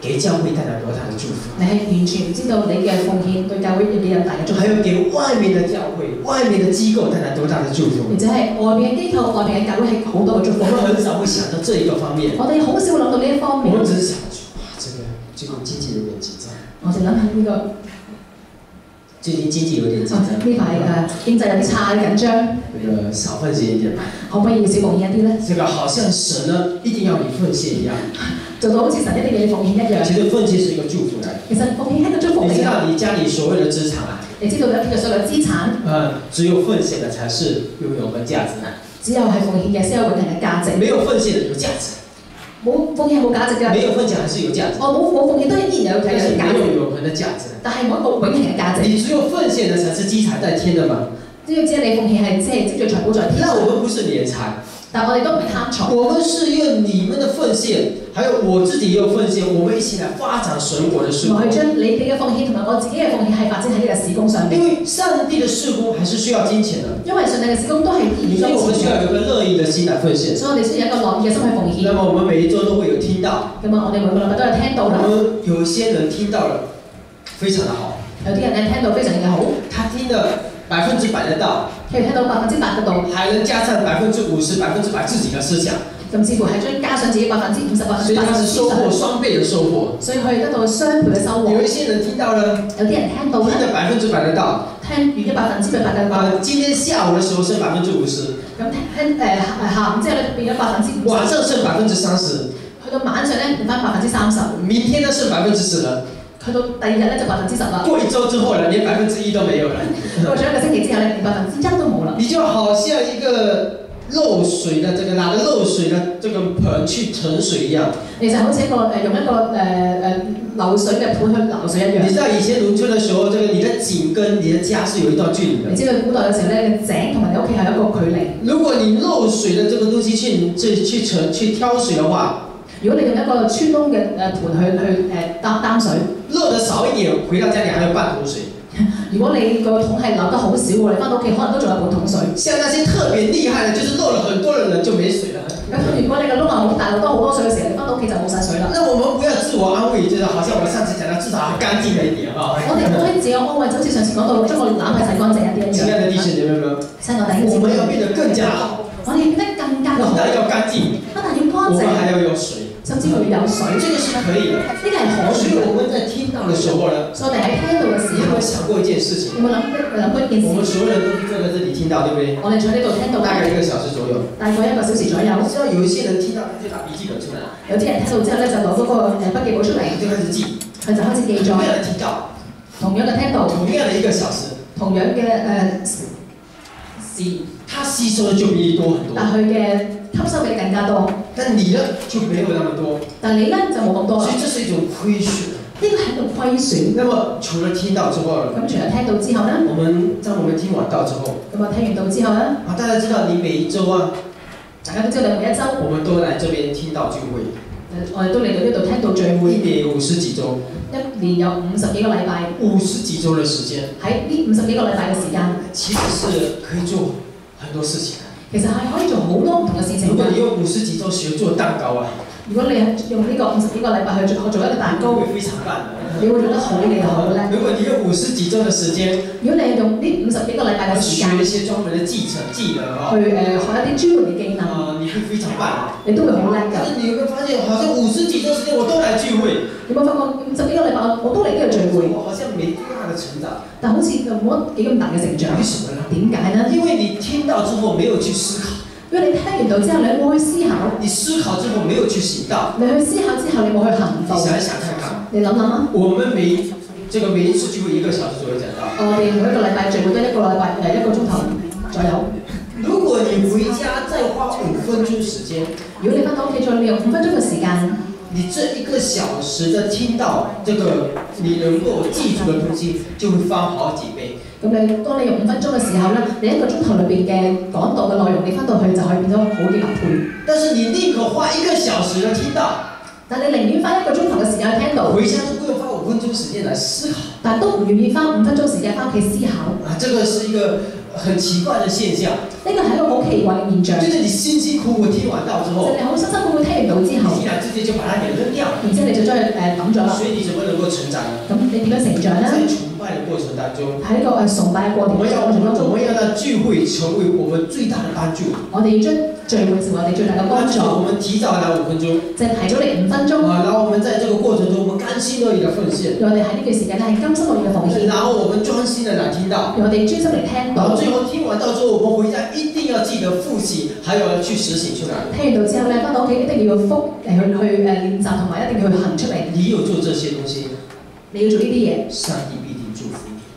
給教會帶來多大的祝福。你係完全唔知道你嘅奉獻對教會有幾有大嘅祝福，還有給外面的教會、外面的機構帶來多大的祝福而。且係外面嘅機構、外面嘅教會係好多嘅祝福我。們很少會想到這一個方面，我哋好少會諗到呢一方面，我只是想哇，這個最近經濟有點緊張，我哋諗下呢個最近經濟有點緊啊張，呢排誒經濟有啲差緊張，那個少奉獻一點吧。可唔可以少奉獻一啲咧？這個好像神呢一定要你奉獻一樣，做到好似神一定要你奉獻一樣。其實奉獻是一個祝福嚟。其實奉獻係一個祝福嚟。你知道你家裡所有的資產啊，你知道有啲嘅所有資產，嗯，只有奉獻的才是有永恆價值的，只有係奉獻嘅先有永恆嘅價值。沒有奉獻的有價值，冇奉獻冇價值㗎。沒有奉獻還是有價值，哦冇冇奉獻都依然有但是有價值，沒有永恆嘅價值。但係冇一個永恆嘅價值。你只有奉獻的才是積財在天的嘛？只要知你奉獻係即係積聚財寶在天那上，我們不是斂財。但我哋都唔係貪財。我們是用你們的奉獻，還有我自己也有奉獻，我們一起來發展神國的事工。我去將你哋嘅奉獻同埋我自己嘅奉獻係發展喺呢個事工上因邊，為上帝嘅事工還是需要金錢的，因為上帝嘅事工都係依所以我們需要有一個樂意的心來奉獻。所以我哋需要有一個樂意嘅心去奉獻。那麼我們每一周都會有聽到，咁啊，我哋每個禮拜都有聽到我啦，們有些人聽到了，非常的好，有啲人咧聽到非常嘅好，他聽得百分之百的道，譬如聽到百分之百嘅道，還能加上百分之五十、百分之百自己的思想，甚至乎係將加上自己百分之五十、百分所以他是收获雙倍的收穫。所以可以得到雙倍嘅收穫。有一些人聽到了，有啲人聽到聽咧，得百分之百嘅道，聽完嘅百分之百嘅道，啊，今天下午嘅時候剩百分之五十，咁聽誒誒下午之後咧變咗百分之五十。晚，上剩百分之三十，去到晚上咧變翻百分之三十，明天咧剩百分之十啦，去到第二日咧就百分之十啦。過一周之後咧，連百分之一都沒有了。過咗一個星期之後咧，連百分之一。都你就好像一个漏水的這個拿着漏水的這個盆去盛水一樣。其實好似一個誒用一個誒誒漏水嘅盤去流水一樣。你知道以前農村的時候，這個你的井跟你的家是有一段距離的。你知道古代嘅時候咧，你井同埋你屋企係一個距離。如果你漏水的這個東西去去去盛去挑水的話，如果你用一個村窿嘅誒盆去去誒擔擔水，漏得少一點，回到家裡還有半桶水。如果你個桶係流得好少喎，你翻到屋企可能都仲有半桶水。像那些特別厲害的，就是漏了很多的人就沒水了。咁如果你個窿係好大，漏得好多水嘅時候，你翻到屋企就冇晒水啦。那我們不要自我安慰，就是好像我上次講到，至少要乾淨了一點哈。我哋唔可以自我安慰，就好似上次講到將個攬係洗乾淨一啲一樣。親愛的弟兄姐妹們，親愛弟兄姊妹我們要變得更加好，我哋要變得更加嘅好，不但要乾淨，不但要乾我們還，要有水，甚至乎要有水，這個是可以的。呢個係可所以。我們在聽到的時候呢，所有沒有，想過一件事情？有冇諗諗過一件事我們？所有人都是坐在這裡聽到，對不對？我哋坐喺呢度聽到大概一個小時左右。大概一個小時左右。你知道有一些人聽到他就拿筆記本出來，有啲人聽到之後咧，就攞嗰個誒筆記本出嚟，他就開始記。佢就開始記同樣載。的聽到，同樣嘅聽到，同樣的一個小時，同樣嘅誒事，他吸收的就比你多很多。但佢嘅吸收嘅更加多，但你呢就沒有那麼多，但你呢就冇咁多。所以這是一種虧損。呢個係一個虧損。那麼除了聽到之後，咁除咗聽到之後呢，我們在我們聽完到之後，咁啊聽完道之後咧，啊，大家知道你每一周啊，大家都知道你每一週，我們都來這邊聽到聚會，我哋都嚟到呢度聽到聚一，年有五十幾周，一年有五十幾個禮拜，五十幾周嘅時間，喺呢五十幾個禮拜嘅時間，其實是可以做很多事情的。其實係可以做好多唔同嘅事情。如果你用五十幾周學做蛋糕啊，如果你係用呢個五十幾個禮拜去做做一個蛋糕，會非常。你會做得好，你就好叻。如果你用五十幾周嘅時間如果你係用呢五十幾個禮拜嘅時間學一些專門嘅技巧技能啊，去誒、呃、學一啲專門嘅技能，啊，你會非常棒。你都會好叻㗎。但是你有沒有發現，好像五十幾周時間我都嚟聚會，有冇發覺五十幾個禮拜我都嚟呢個聚會，我好像沒多大嘅成長，但好似就冇幾咁大嘅成長為。什麼呢？點解呢？因為你聽到之後沒有去思考，因為你聽完道之後，你冇去思考，你思考之後沒有去行道。你去思考之後，你冇去行動。你想一想看看，你諗諗啊！我們每這個每一次聚會一個小時左右講到，我哋每一個禮拜聚會都一個禮拜誒一個鐘頭左右。如果你回家再花五分鐘時間，如果你翻到屋企再利用五分鐘嘅時間，你這一個小時的聽到這個你能夠記住嘅東西，就會翻好幾倍。咁你當你用五分鐘嘅時候咧，你一個鐘頭裏邊嘅講到嘅內容，你翻到去就可以變咗好幾百倍。但是你寧可花一個小時去聽到，但你寧願花一個鐘頭嘅時間去聽到，回家就不用花五分鐘時間來思考。但都唔願意花五分鐘時間翻屋企思考。啊，這個是一個很奇怪嘅現象，呢個係一個好奇怪嘅現象。就是你辛辛苦苦聽完到之後，就你好辛辛苦苦聽完到之後你，竟然直接就把它給扔掉，然之後你就將佢誒抌咗啦。所以你怎麼能夠成長呢？咁你點樣成長在咧？崇拜的過程当中，喺呢個誒崇拜嘅過程我要過程當中我，們要讓聚會成為我們最大的幫助。我哋要將聚會成為我哋最大嘅幫助，我們提早來五分鐘，就係提早嚟五分鐘。啊，然後我們在這個過程中，我們甘心樂意嘅奉獻，我哋喺呢段時間咧係甘心樂意嘅奉獻，然後我們專心的來聽到，我哋專心嚟聽道。然後最後聽完到之後，我們回家一定要記得複習，還有要去實行出來。聽完到之後咧，翻到屋企一定要復誒去去誒練習，同埋一定要去行出嚟。你要做這些東西，你要做呢啲嘢。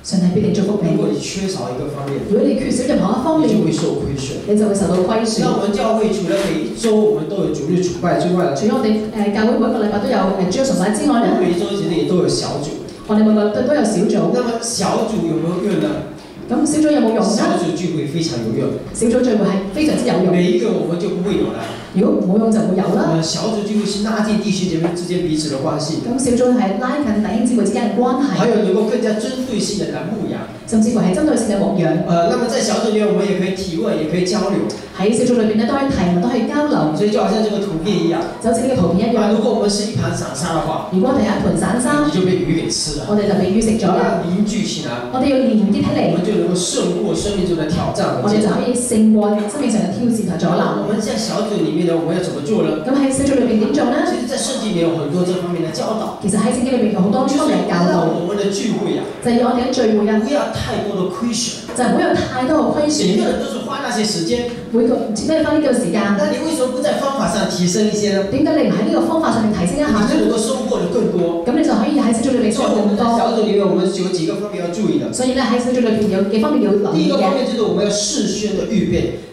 上帝必定祝福如果你。缺少一個方面，如果你缺少任何一方面，你就會受虧損。你就會受到虧損。那我們教會除了每一周我們都有主日崇拜之外，除咗我哋誒教會每一個禮拜都有誒主日崇拜之外咧，每一周其實也都有小組。我哋每個都都有小組。那麼小組有沒有用呢？咁小組有冇用小咧？組聚會非常有用，小組聚會係非常之有用。沒有我們就不會有了。如果冇用就冇有啦。呃，小組聚會是拉近弟兄姐妹之間彼此的關係，咁小組係拉近弟兄姊妹之間嘅關係，還有能夠更加針對性的来牧養。甚至乎係針對性嘅牧養。呃，那麼在小組裏面，我們也可以提問，也可以交流，喺小組裏邊咧都可以提問，都可以交流，所以就好像這個圖片一樣。就好似呢個圖片一啊，樣。如果我們是一盤散沙的話，如果我哋係一盤散沙你，就被魚給吃了。我哋就被魚食咗啦。要凝聚起來，我哋要連結起嚟我嚟，們就能夠勝過生命中的挑戰。我哋就可以勝過生命上嘅挑戰同阻攔。我們在小組裡面面呢，我們要怎麼做呢？咁喺小組裏邊點做呢？其實，在聖經裡面有很多這方面的教導，其實喺聖經裏邊有好多方面嘅教讓導，我們的聚會啊，就係我哋嘅聚會啊，太多的亏损。就唔好有太多嘅虧每損，個人都是花那些時間，每個唔知咩花呢個時間。那你為什麼不在方法上提升一些呢？點解你唔喺呢個方法上面提升一下你就呢？能夠收获的更多。咁你就可以喺小組裏面收所以我們在穫更多。小組裡面，我們有幾個方面要注意的。所以呢喺小組裏面有幾方面要留意嘅。第一個方面就是我們要事先的預備。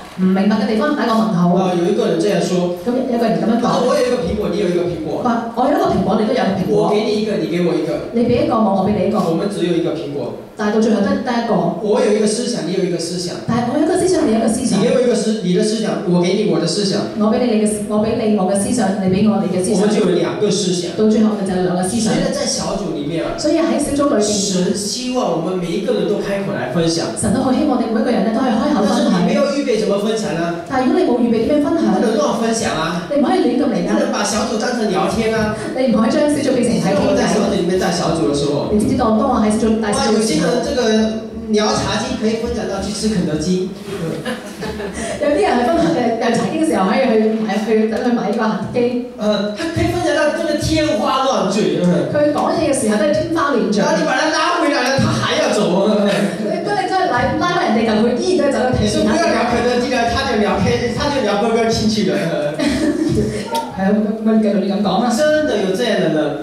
唔明白嘅地方打個問號。啊，有一個人這樣說，咁有個人咁樣講，我有一個蘋果，你有一個蘋果，話我有一個蘋果，你都有個蘋我果，給你一個，你給我一個，你俾一個我，我俾你一個，我們只有一個蘋果。但係到最後得得一個。我有一個思想，你有一個思想，但係我有一個思想，你有一個思想你。給我一個思，你的思想，我給你我的思想，我俾你你嘅，我俾你我嘅思想，你俾我你嘅思想我們，就有兩個思想。到最後我哋就有兩個思想。所以呢，在小組裡面啊，所以喺小組裏面，神希望我們每一個人都分享，神都好希望你每一個人咧都係開口分但是你沒享。有預備怎麼分享呢？但係如果你冇預備點樣分享不，能亂分享啊，你唔可以亂咁嚟不㗎。能把小組當成聊天啊。你唔可以將小組變成睇我在小偈。組裡面帶小組的時候，你知唔知道？當我喺小組帶小哇，有些人，這個聊茶經可以分享到去吃肯德基，有啲人係分享誒，有茶經嘅時候可以去買去等佢買呢個恒基。呃，他可以分享到這個天花亂墜，嗯佢講嘢嘅時候都係天花亂墜然。後你把他拉回來了，他還要走。嗯你當你真係拉拉翻人哋就佢依然都係走去你說睇不要聊肯德基啦，他就聊 K，他就聊。係啊，咁咁繼續你咁講啦，真的有這樣的人，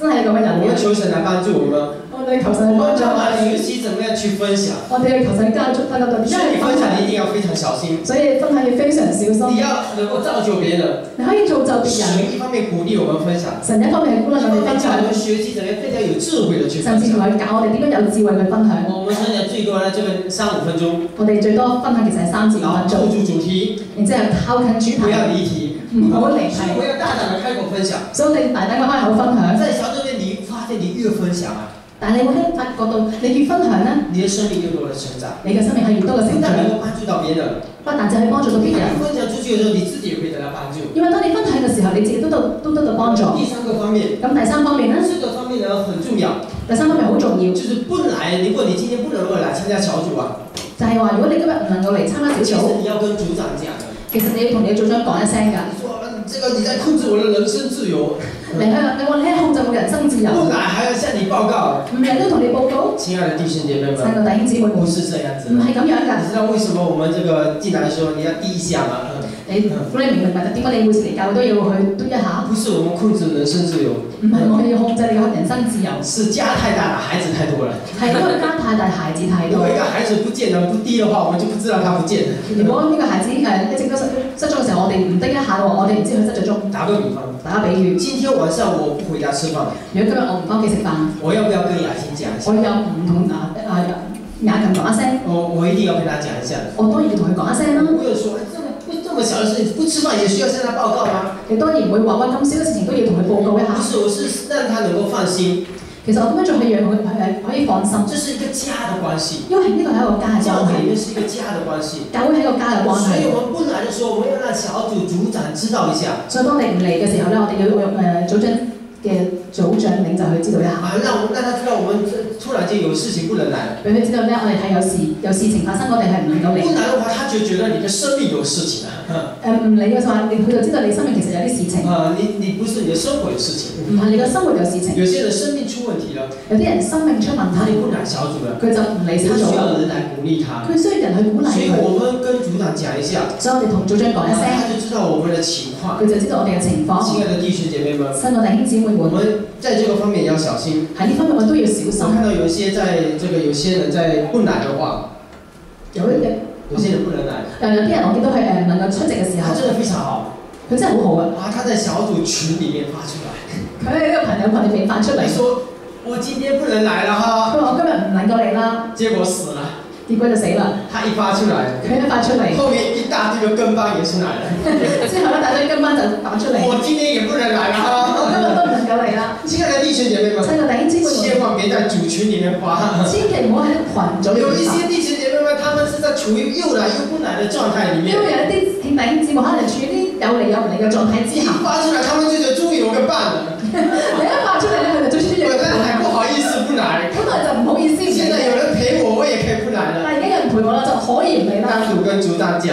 真係咁嘅人我們。求神來幫助我們，我哋求神我們去幫助怎麼樣去分享。我哋要求神加足得到點所以分享一定要非常小心，所以分享要非常小心。你要能夠造就別人。你可以造就別人，神一方面鼓勵我們分享，神一方面係鼓勵我哋分享我，們學習怎麼樣更加有智慧的去分甚至同享。佢教我哋點樣有智慧去分享。我們分享最多呢，就係三五分鐘，我哋最多分享其實係三至五分鐘，扣住主題，然之後靠近主題，不要離題，唔好離所以我。要大膽的開口分享。所以你大膽嘅開口分享，在小組裡面，你發現你越分享啊，但係你會喺發覺到你越分享咧，你嘅生命越多嘅成長，你嘅生命係越多嘅成不但能長，夠幫助到別人，不但就係幫助到別人。分享出去嘅時候，你自己也會得到幫助。因為當你分享嘅時候，你自己都得都得到幫助。第三個方面，咁第三方面咧，這個方面呢很重要，第三方面好重要，就是不來，如果你今天不能夠嚟參加小組啊，就係話如果你今日唔能夠嚟參加其實小組，你要跟組長講的。其實你要同你嘅組長講一聲㗎。這個你在控制我的人身自由，你喺你由，不來還要向你报告。唔人都同你报告，亲爱的弟兄姐妹們，三個弟兄姊妹們，不是这样子唔。係咁樣㗎。你知道为什么我们这个进来的时候你要低一下嗎？嗯你咁你明唔明白點解你每次嚟教都要去嘟一下？不是我們控制人身自由，唔係我哋要控制你嘅人生自由，是家太大了，孩子太多了。係因為家太大，孩子太多如果。一個孩子不見了不滴嘅話，我們就不知道他不見了。如果呢個孩子誒一直都失失蹤嘅時候，我哋唔滴一下喎，我哋唔知佢失咗蹤。打個比方，打個比喻，今天晚上我不回家吃飯，如果今日我唔翻屋企食飯，我要不要跟雅欣講一下？我有唔同啊啊雅琴講一聲，我我一定要跟他講一下。我當然要同佢講一聲啦。我有說，哎這麼不這麼小的事情，不吃饭也需要向他報告嗎？你當然唔會話喂咁少嘅事情都要同佢報告一下不。是，我是讓他能夠放心，其實我咁樣做係讓佢誒可以放心，這是一個家的關係，因為呢個係一個家嘅關教會裡面係，是一個家的關係。教會係一個家嘅關係。所以我們不來嘅時候，我們要讓小組組長知道一下，所以當你唔嚟嘅時候咧，我哋要用誒組長嘅組長領袖去知道一下，啊，讓我們讓他知道我們這突然間有事情不能來，俾佢知道咧，我哋係有事有事情發生，我哋係唔能夠嚟。不來的話，他就覺得你的生命有事情啊，誒 唔理嘅話，你佢就知道你生命其實有啲事情，啊，你你不是你的生活有事情，唔係你嘅生活有事情。有些人生命出問題了，有啲人生命出問題，他就不來小組了，佢就唔理小他需組，要人來鼓勵他，佢需要人去鼓勵所以。我們跟組長講一下，所以我哋同組長講一聲，他就知道我們的情況。佢就知道我哋嘅情況。親愛的弟兄姐妹們，新個弟兄姊妹們我們在這個方面要小心。喺呢方面我都要小心。有一些在这个有些人在不难的话，有一点有些人不能来。但有啲人我见到佢誒唔能够出席嘅时候，他真的非常好佢真系好好啊！啊！他在小组群里面发出来，佢喺呢個朋友群里面发出嚟你，說我今天不能来了哈，佢話我今日唔能够嚟啦，结果死了。結果就死了。他一發出來，佢一發出嚟，後面一大堆的跟班也是來了，之後一大堆跟班就打出嚟，我今天也不能來了我今日哈。都唔能夠嚟啦。親愛的弟兄姐妹們，親個弟兄姊妹們，千萬別在組群群里面发。千祈唔好喺啲群組裏有一些弟兄姐妹们，他们是在處於又來又不來的狀態裡面因。為有一啲兄弟兄姊妹可能處於啲有嚟有唔嚟嘅狀態之一下，發出來，他們就覺得終於有個伴了，你一發出嚟咧，佢就最需要我一個但還不好意思不來。咁我就唔好意思也可以不來了。但係而家有人陪我啦，就可以唔嚟啦，單獨跟組長講，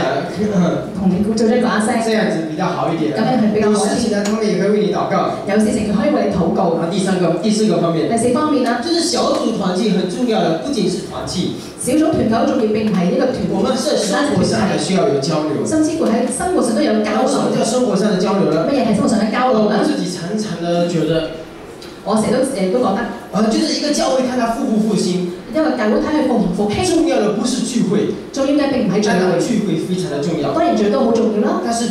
同你做咗講一聲，這樣子比較好一點。咁樣係比較好一啲。有事情呢，他們也可以為你禱告。有事情佢可以為你禱告。然後第三個、第四個方面，第四方面啦，就是小組團契很重要的，不僅是團契，小組團購重要並唔係呢個團我們在生活上還需要有交流。甚至乎喺生活上都有交什麼流。叫生活上的交流呢？乜嘢係生活上嘅交流我？自己常常的覺得，我成日都誒都覺得，呃，就是一個教會看他復不復興，因為教會睇佢復唔復興，重要的不是聚會，重要嘅並唔係聚會，聚會非常的重要，當然聚都好重要啦。但是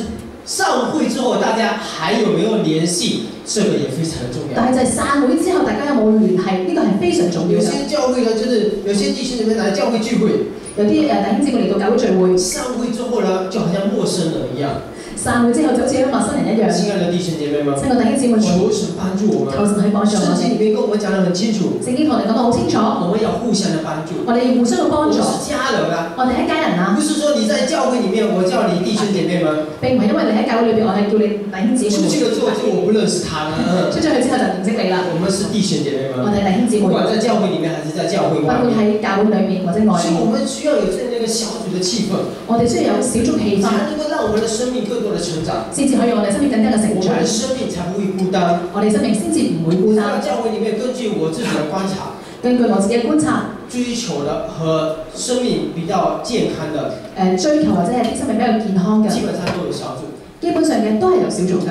散會之後大家還有沒有聯繫，這個也非常的重要。但係就係散會之後，大家有冇聯繫？呢個係非常重要有。些教會呢，就是有些弟兄姊妹嚟教會聚會，有啲誒弟兄姊妹嚟到教會聚會，散會之後呢，就好像陌生人一樣。散會之後就好似啲陌生人一樣。親愛的弟兄姐妹們，親愛弟兄姊妹，求神幫助我們。求神去幫助我聖經哋。裡面跟我們講得很清楚，聖經同我哋講得好清楚，我們要互相的幫助，我哋要互相嘅幫助。我是家人啊。我哋一家人啊，不是說你在教會裡面，我叫你弟兄姐妹們，並唔係因為你喺教會裏邊，我係叫你弟兄姊出去之後就我不認識他了。出咗去之後就認識你啦。我們是弟兄姐妹我，哋弟兄姊妹，不管在教會裡面還是在教會外面。不管，喺教會裏面或者外所以我面，們需要有這樣的一個小組的氣氛，我哋需要有小組氣氛，才能夠讓我們的生命更多的成長，先至可以讓我哋生命更加嘅成長我們的。生命才不會孤單。我哋生命先至唔會孤在單。教會裡面，根據我自己的觀察，根據我自己嘅觀察，追求的和生命比較健康的，誒、追求或者係啲生命比較健康嘅，基本上都有小組。基本上嘅都係有小組㗎。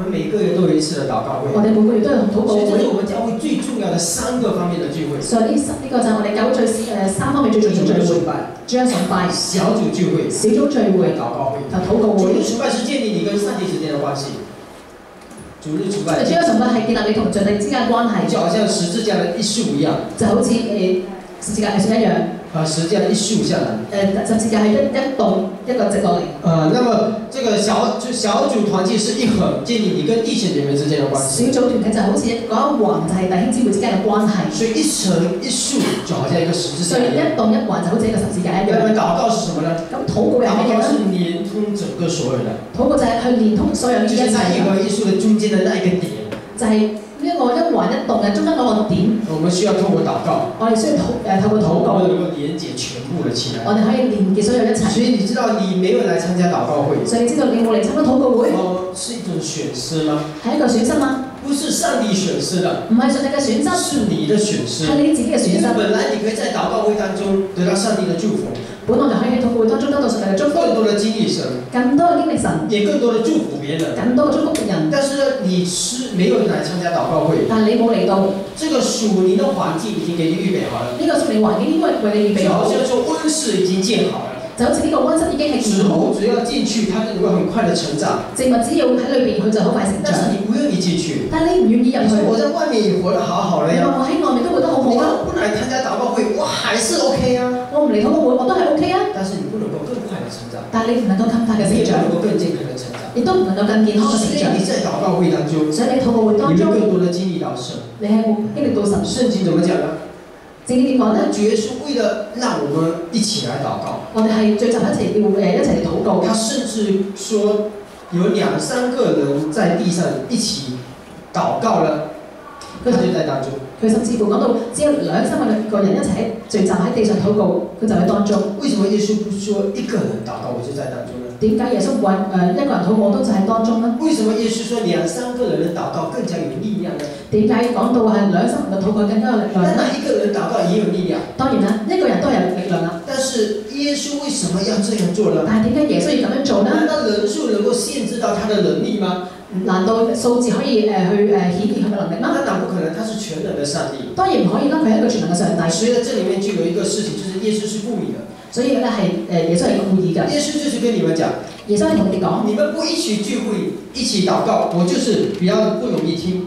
我我們每个月都有一次的祷告会。我，哋每個月都有禱告會。所以我們教會最重要的三個方面的聚會：所以呢呢個就係我哋教會最誒、三方面最重要嘅聚會，主日崇拜、小組聚會、小組聚會禱告會。同禱告會。主日崇拜是建立你跟上帝之間的關係，主日崇拜。主日崇拜係建立你同上帝之間嘅關係，就好像十字架的一束一樣，就好似誒、十字架藝術一樣。啊，十字架一竖下來。誒、十字架係一一棟一個直落嚟。呃，那麼這個小就小組團契是一橫，建立你跟弟兄姐妹之間的關小係。組團體就好似一个一環，就係弟兄姊妹之間嘅關係。所以一層一束就好像一個十字架所以一栋一樣。棟一環就好似一個十字架一那麼樣。禱告是什麼呢？咁禱告係乜嘢咧？禱告是連通整個所有的，禱告就係去連通所有嘅一就是在一齊，橫一豎的中間的那一個點。就係呢我一環一棟嘅中間嗰個點。我們需要透過禱告，我哋需要禱誒透過禱我告，能夠連接全部的起來。我哋可以連結所有一齊。所以你知道你沒有來參加禱告會，所以你知道你冇嚟參加禱告會哦，是一種選失嗎？係一個損失嗎？不是上帝選失的，唔係上帝嘅損失，是你的選失。係你自己嘅損因為失。本來你可以在禱告會當中得到上帝的祝福，本來就可以喺禱告會當中得到上帝嘅祝福，更多的經歷神，更多嘅經歷神，也更多的祝福別人。更多嘅祝福別人。但是。呢，你是。沒有來參加禱告會，但你冇嚟到，呢、這個屬靈的環境已經給你預備好了，呢個屬靈環境應該為你預備好，就好像說溫室已經建好了，就好似呢個温室已經係植，物只要進去，它就能夠很快的成長。植物只要喺裏邊，佢就好快成長。但是。你不願意進去，但你唔願意入去，我在外面也活得好好的呀，我喺外面都活得好好你看啊，不來參加禱告會，我還是 OK 啊。我唔嚟禱告會我都係 OK 啊，但是你不能夠更快的成長，但係你唔能夠更快嘅成長你不能，夠更健康的成長。你都唔能夠更健康嘅成長。所以你在禱告會當中，所以你禱告會當你會中，更多的經歷到神。你係會經歷到神。聖經怎麼講呢？正經點講咧？主耶穌為了讓我們一起來禱告，我哋係聚集一齊要誒一齊嚟禱告。他甚至說有兩三個人在地上一起禱告了，他就在當中。佢甚至乎講到只有兩三個個人一齊喺聚集喺地上禱告，佢就喺當中。為什麼耶穌不說一個人禱告我就在當中呢？點解耶穌唔話誒一個人禱告我都就喺當中呢？為什麼耶穌說兩三個人的禱告更加有力量呢？點解講到係兩三個人嘅禱告更加有力量呢？那那一個人禱告也有力量，當然啦，一個人都有力量啦。但是耶稣为什么要这样做呢？但係點解耶穌要咁樣做呢？難道人數能夠限制到他的能力嗎？難道數字可以誒、呃去誒、呃、顯現佢嘅能力嗎？當然不可能，他是全能的上帝。當然唔可以啦，佢係一個全能嘅上帝，所以呢，這裡面就有一個事情，就是耶穌是故意的。所以咧係誒耶穌係故意嘅。耶穌就是跟你們講，耶穌係同佢哋講：你們不一起聚會，一起祷告，我就是比較不容易聽。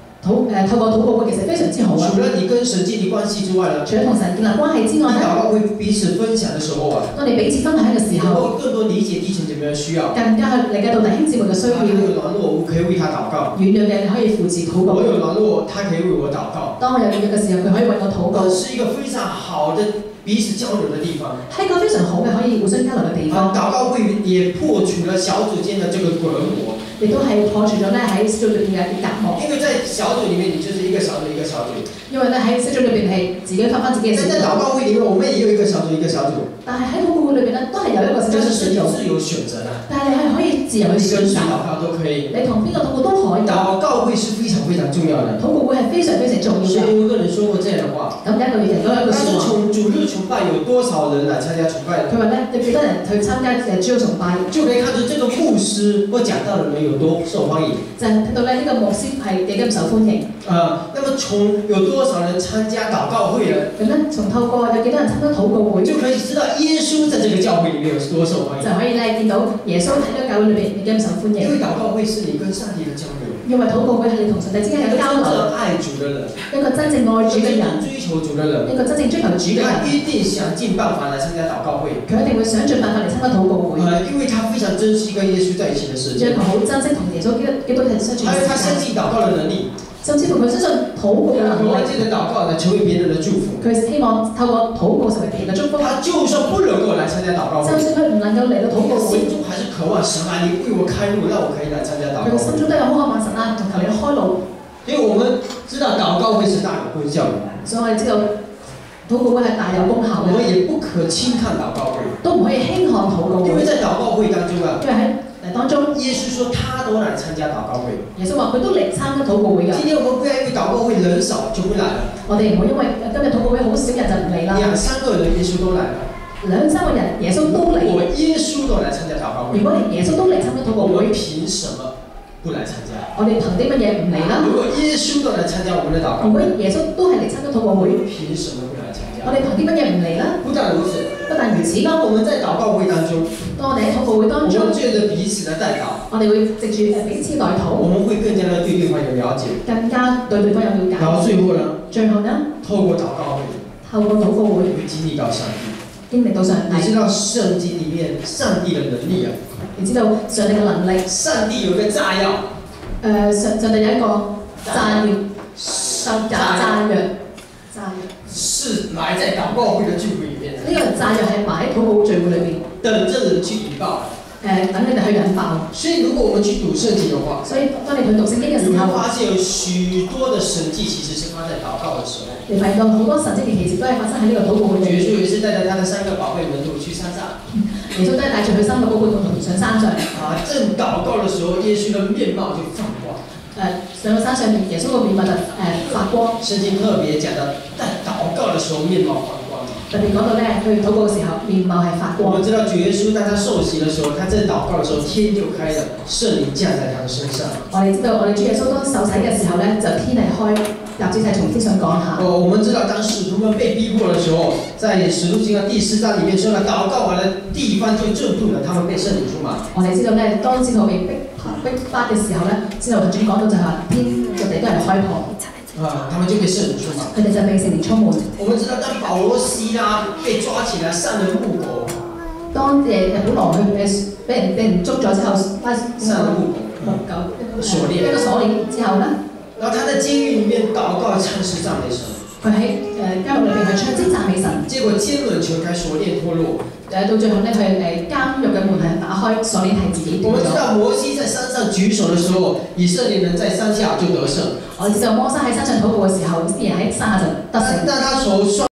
禱誒透過禱告會其實非常之好啊！除了你跟神建立關係之外呢，除咗同神建立關係之外咧，禱告會彼此分享嘅時候啊，當你彼此分享嘅時能候，夠更多理解弟兄姊妹的需要。更加去理解到弟兄姊妹嘅需他有要。軟弱，我可以為他禱告；軟弱嘅可以扶持禱告我。有軟弱，他可以為我禱告。當我有軟弱嘅時候，佢可以為我禱告呃，，是一個非常好的彼此交流嘅地方。係一個非常好嘅可以互相交流嘅地啊，方，禱告會也破除了小組間嘅這個隔膜，亦都係破除咗咧喺小組裏邊嘅一啲隔膜。因為在小組裡面，你就是一個小組一個小組。因為咧喺小組裏邊係自己翻翻自己嘅小但在禱組，告會裡面，我們也有一個小組一個小組，但係喺禱告會裏邊咧都係有一個小組但是是你小組，自由選擇啦，但係你係可以自由去選擇，跟誰禱告都可以。你同邊個禱告都可以。禱告會是非常非常重要的。禱告會係非常非常重要所以嘅。有個人說過這樣的話，咁有一個月人都有一個但是説話，從主日崇拜有多少人來參加崇拜，佢話咧有幾多人去參加誒主日崇拜，就可以看出這個牧師或講道人沒有多受欢迎。就係睇到咧呢个牧师系几咁受欢迎。啊，那么从有多少人参加祷告会咧，咁咧从透过有几多人参加祷告会，就就可以知道耶稣在这个教会里面有多受欢迎。就可以咧见到耶稣喺呢个教会里面几咁受欢迎因為迎。禱告会是你跟上帝的交流，因為禱告會係你同上帝之間一個嘅交流，真正愛主嘅人，一個真正愛主嘅人，追求主嘅人，一個真正追求主嘅人，佢一定想盡辦法嚟參加禱告會。佢一定會想盡辦法嚟參加禱告會。呃，因為他非常珍惜跟耶穌在一起嘅時間，有一個好珍惜同耶穌基督基督嘅相處還有他嘅時間，相信禱告嘅能力，甚至乎佢相信禱告嘅能力，借着禱告來成為別人的祝福。佢希望透過禱告成為別人嘅祝福。他就算不能夠來參加禱告就會，算佢唔能夠嚟到禱告會，心中還是渴望神啊，你為我開路，讓我可以來參加禱告會。佢心中都有好渴望神啊，求你開路。因為我們知道禱告會是大有功效的，所以我哋知道禱告會係大有功效嘅我也不可輕看禱告會，都唔可以輕看禱告會，因為在禱告會當中啊，因為喺誒當中，耶穌說他都來參加禱告會。耶穌話佢都嚟參加禱告會㗎。今天我們不要因為禱告會人少就不來了，我哋唔好因為今日禱告會好少人就唔嚟啦，兩三個人耶穌都來了，兩三個人耶穌都嚟。我耶穌都來參加禱告會，如果連耶穌都嚟參加禱告我們會，憑什麼不來參加？我哋憑啲乜嘢唔嚟啦？如果耶穌都嚟參加我們的禱告如果，耶穌都係嚟參加禱告我們會，憑什麼不來參我？哋憑啲乜嘢唔嚟啦？不但如此，不但如此，當我們在禱告會當中，當我哋喺禱告會我當中們，借着彼此的代禱，我哋會藉住誒彼此代禱，我們會更加的對對方有了解。更加對對方有了解然後。最後呢，最後呢，透過禱告會，透過禱告會你會經歷到上帝。經歷到上帝你知，道聖經裡面上帝的能力啊，你知道上帝嘅能力。上帝有個炸藥，誒上上帝有一個炸藥，炸炸炸藥，炸藥。是埋在禱告會的聚會呢個炸藥係埋喺禱告會聚會裏邊，等着人去引爆。誒等你哋去引爆。所以如果我們去讀聖經嘅話，所以當你去讀聖經嘅你會時候，發現有許多的神蹟其實是發在禱告嘅時候。你發現到好多神蹟嘅奇蹟都係發生喺呢個禱告會裏耶穌邊。也是帶着他的三個寶貝門徒去山上，耶穌都係帶住佢三個寶貝同同上山上，啊，正禱告嘅時候，耶穌嘅面貌就放光。上到山上面，耶穌個面貌就誒、發光。聖經特別講到，在禱告嘅時候面貌放光。特別講到咧，佢禱告嘅時候面貌係發光我們。知道主耶穌當他受洗嘅時候，他正禱告嘅時候，天就開了，聖靈降在他的身上。我哋知道，我哋主耶穌當受洗嘅時候咧，就天係開，立子係從天上講下。哦，我們知道當使徒們被逼迫嘅時候，在使徒行傳第四章裡面說了，禱告完了，地方就震動了，他們被聖靈充滿。我哋知道咧，當使徒被逼逼迫嘅時候咧，使徒行傳講到就係話天個地都係開破，啊，他们就被圣灵充滿。佢哋就被聖靈充滿。我们知道當保罗、西拉被抓起来上了木狗，當誒本來佢誒俾人俾人捉咗之后，他上了木狗，木狗鎖鏈一個鎖鏈之后咧，然后他在监狱里面祷告唱詩讚美神，佢喺誒監獄裏邊去唱詩讚美神。結果千轮全開，鎖鏈脱落。誒到最後咧，佢誒監獄嘅門係打開，鎖鏈係自己斷咗。我們知道摩西在山上舉手嘅時候，以色列人在山下就得勝，我哋知道摩西喺山上禱告嘅時候，啲人喺山下就得勝。但但他手雙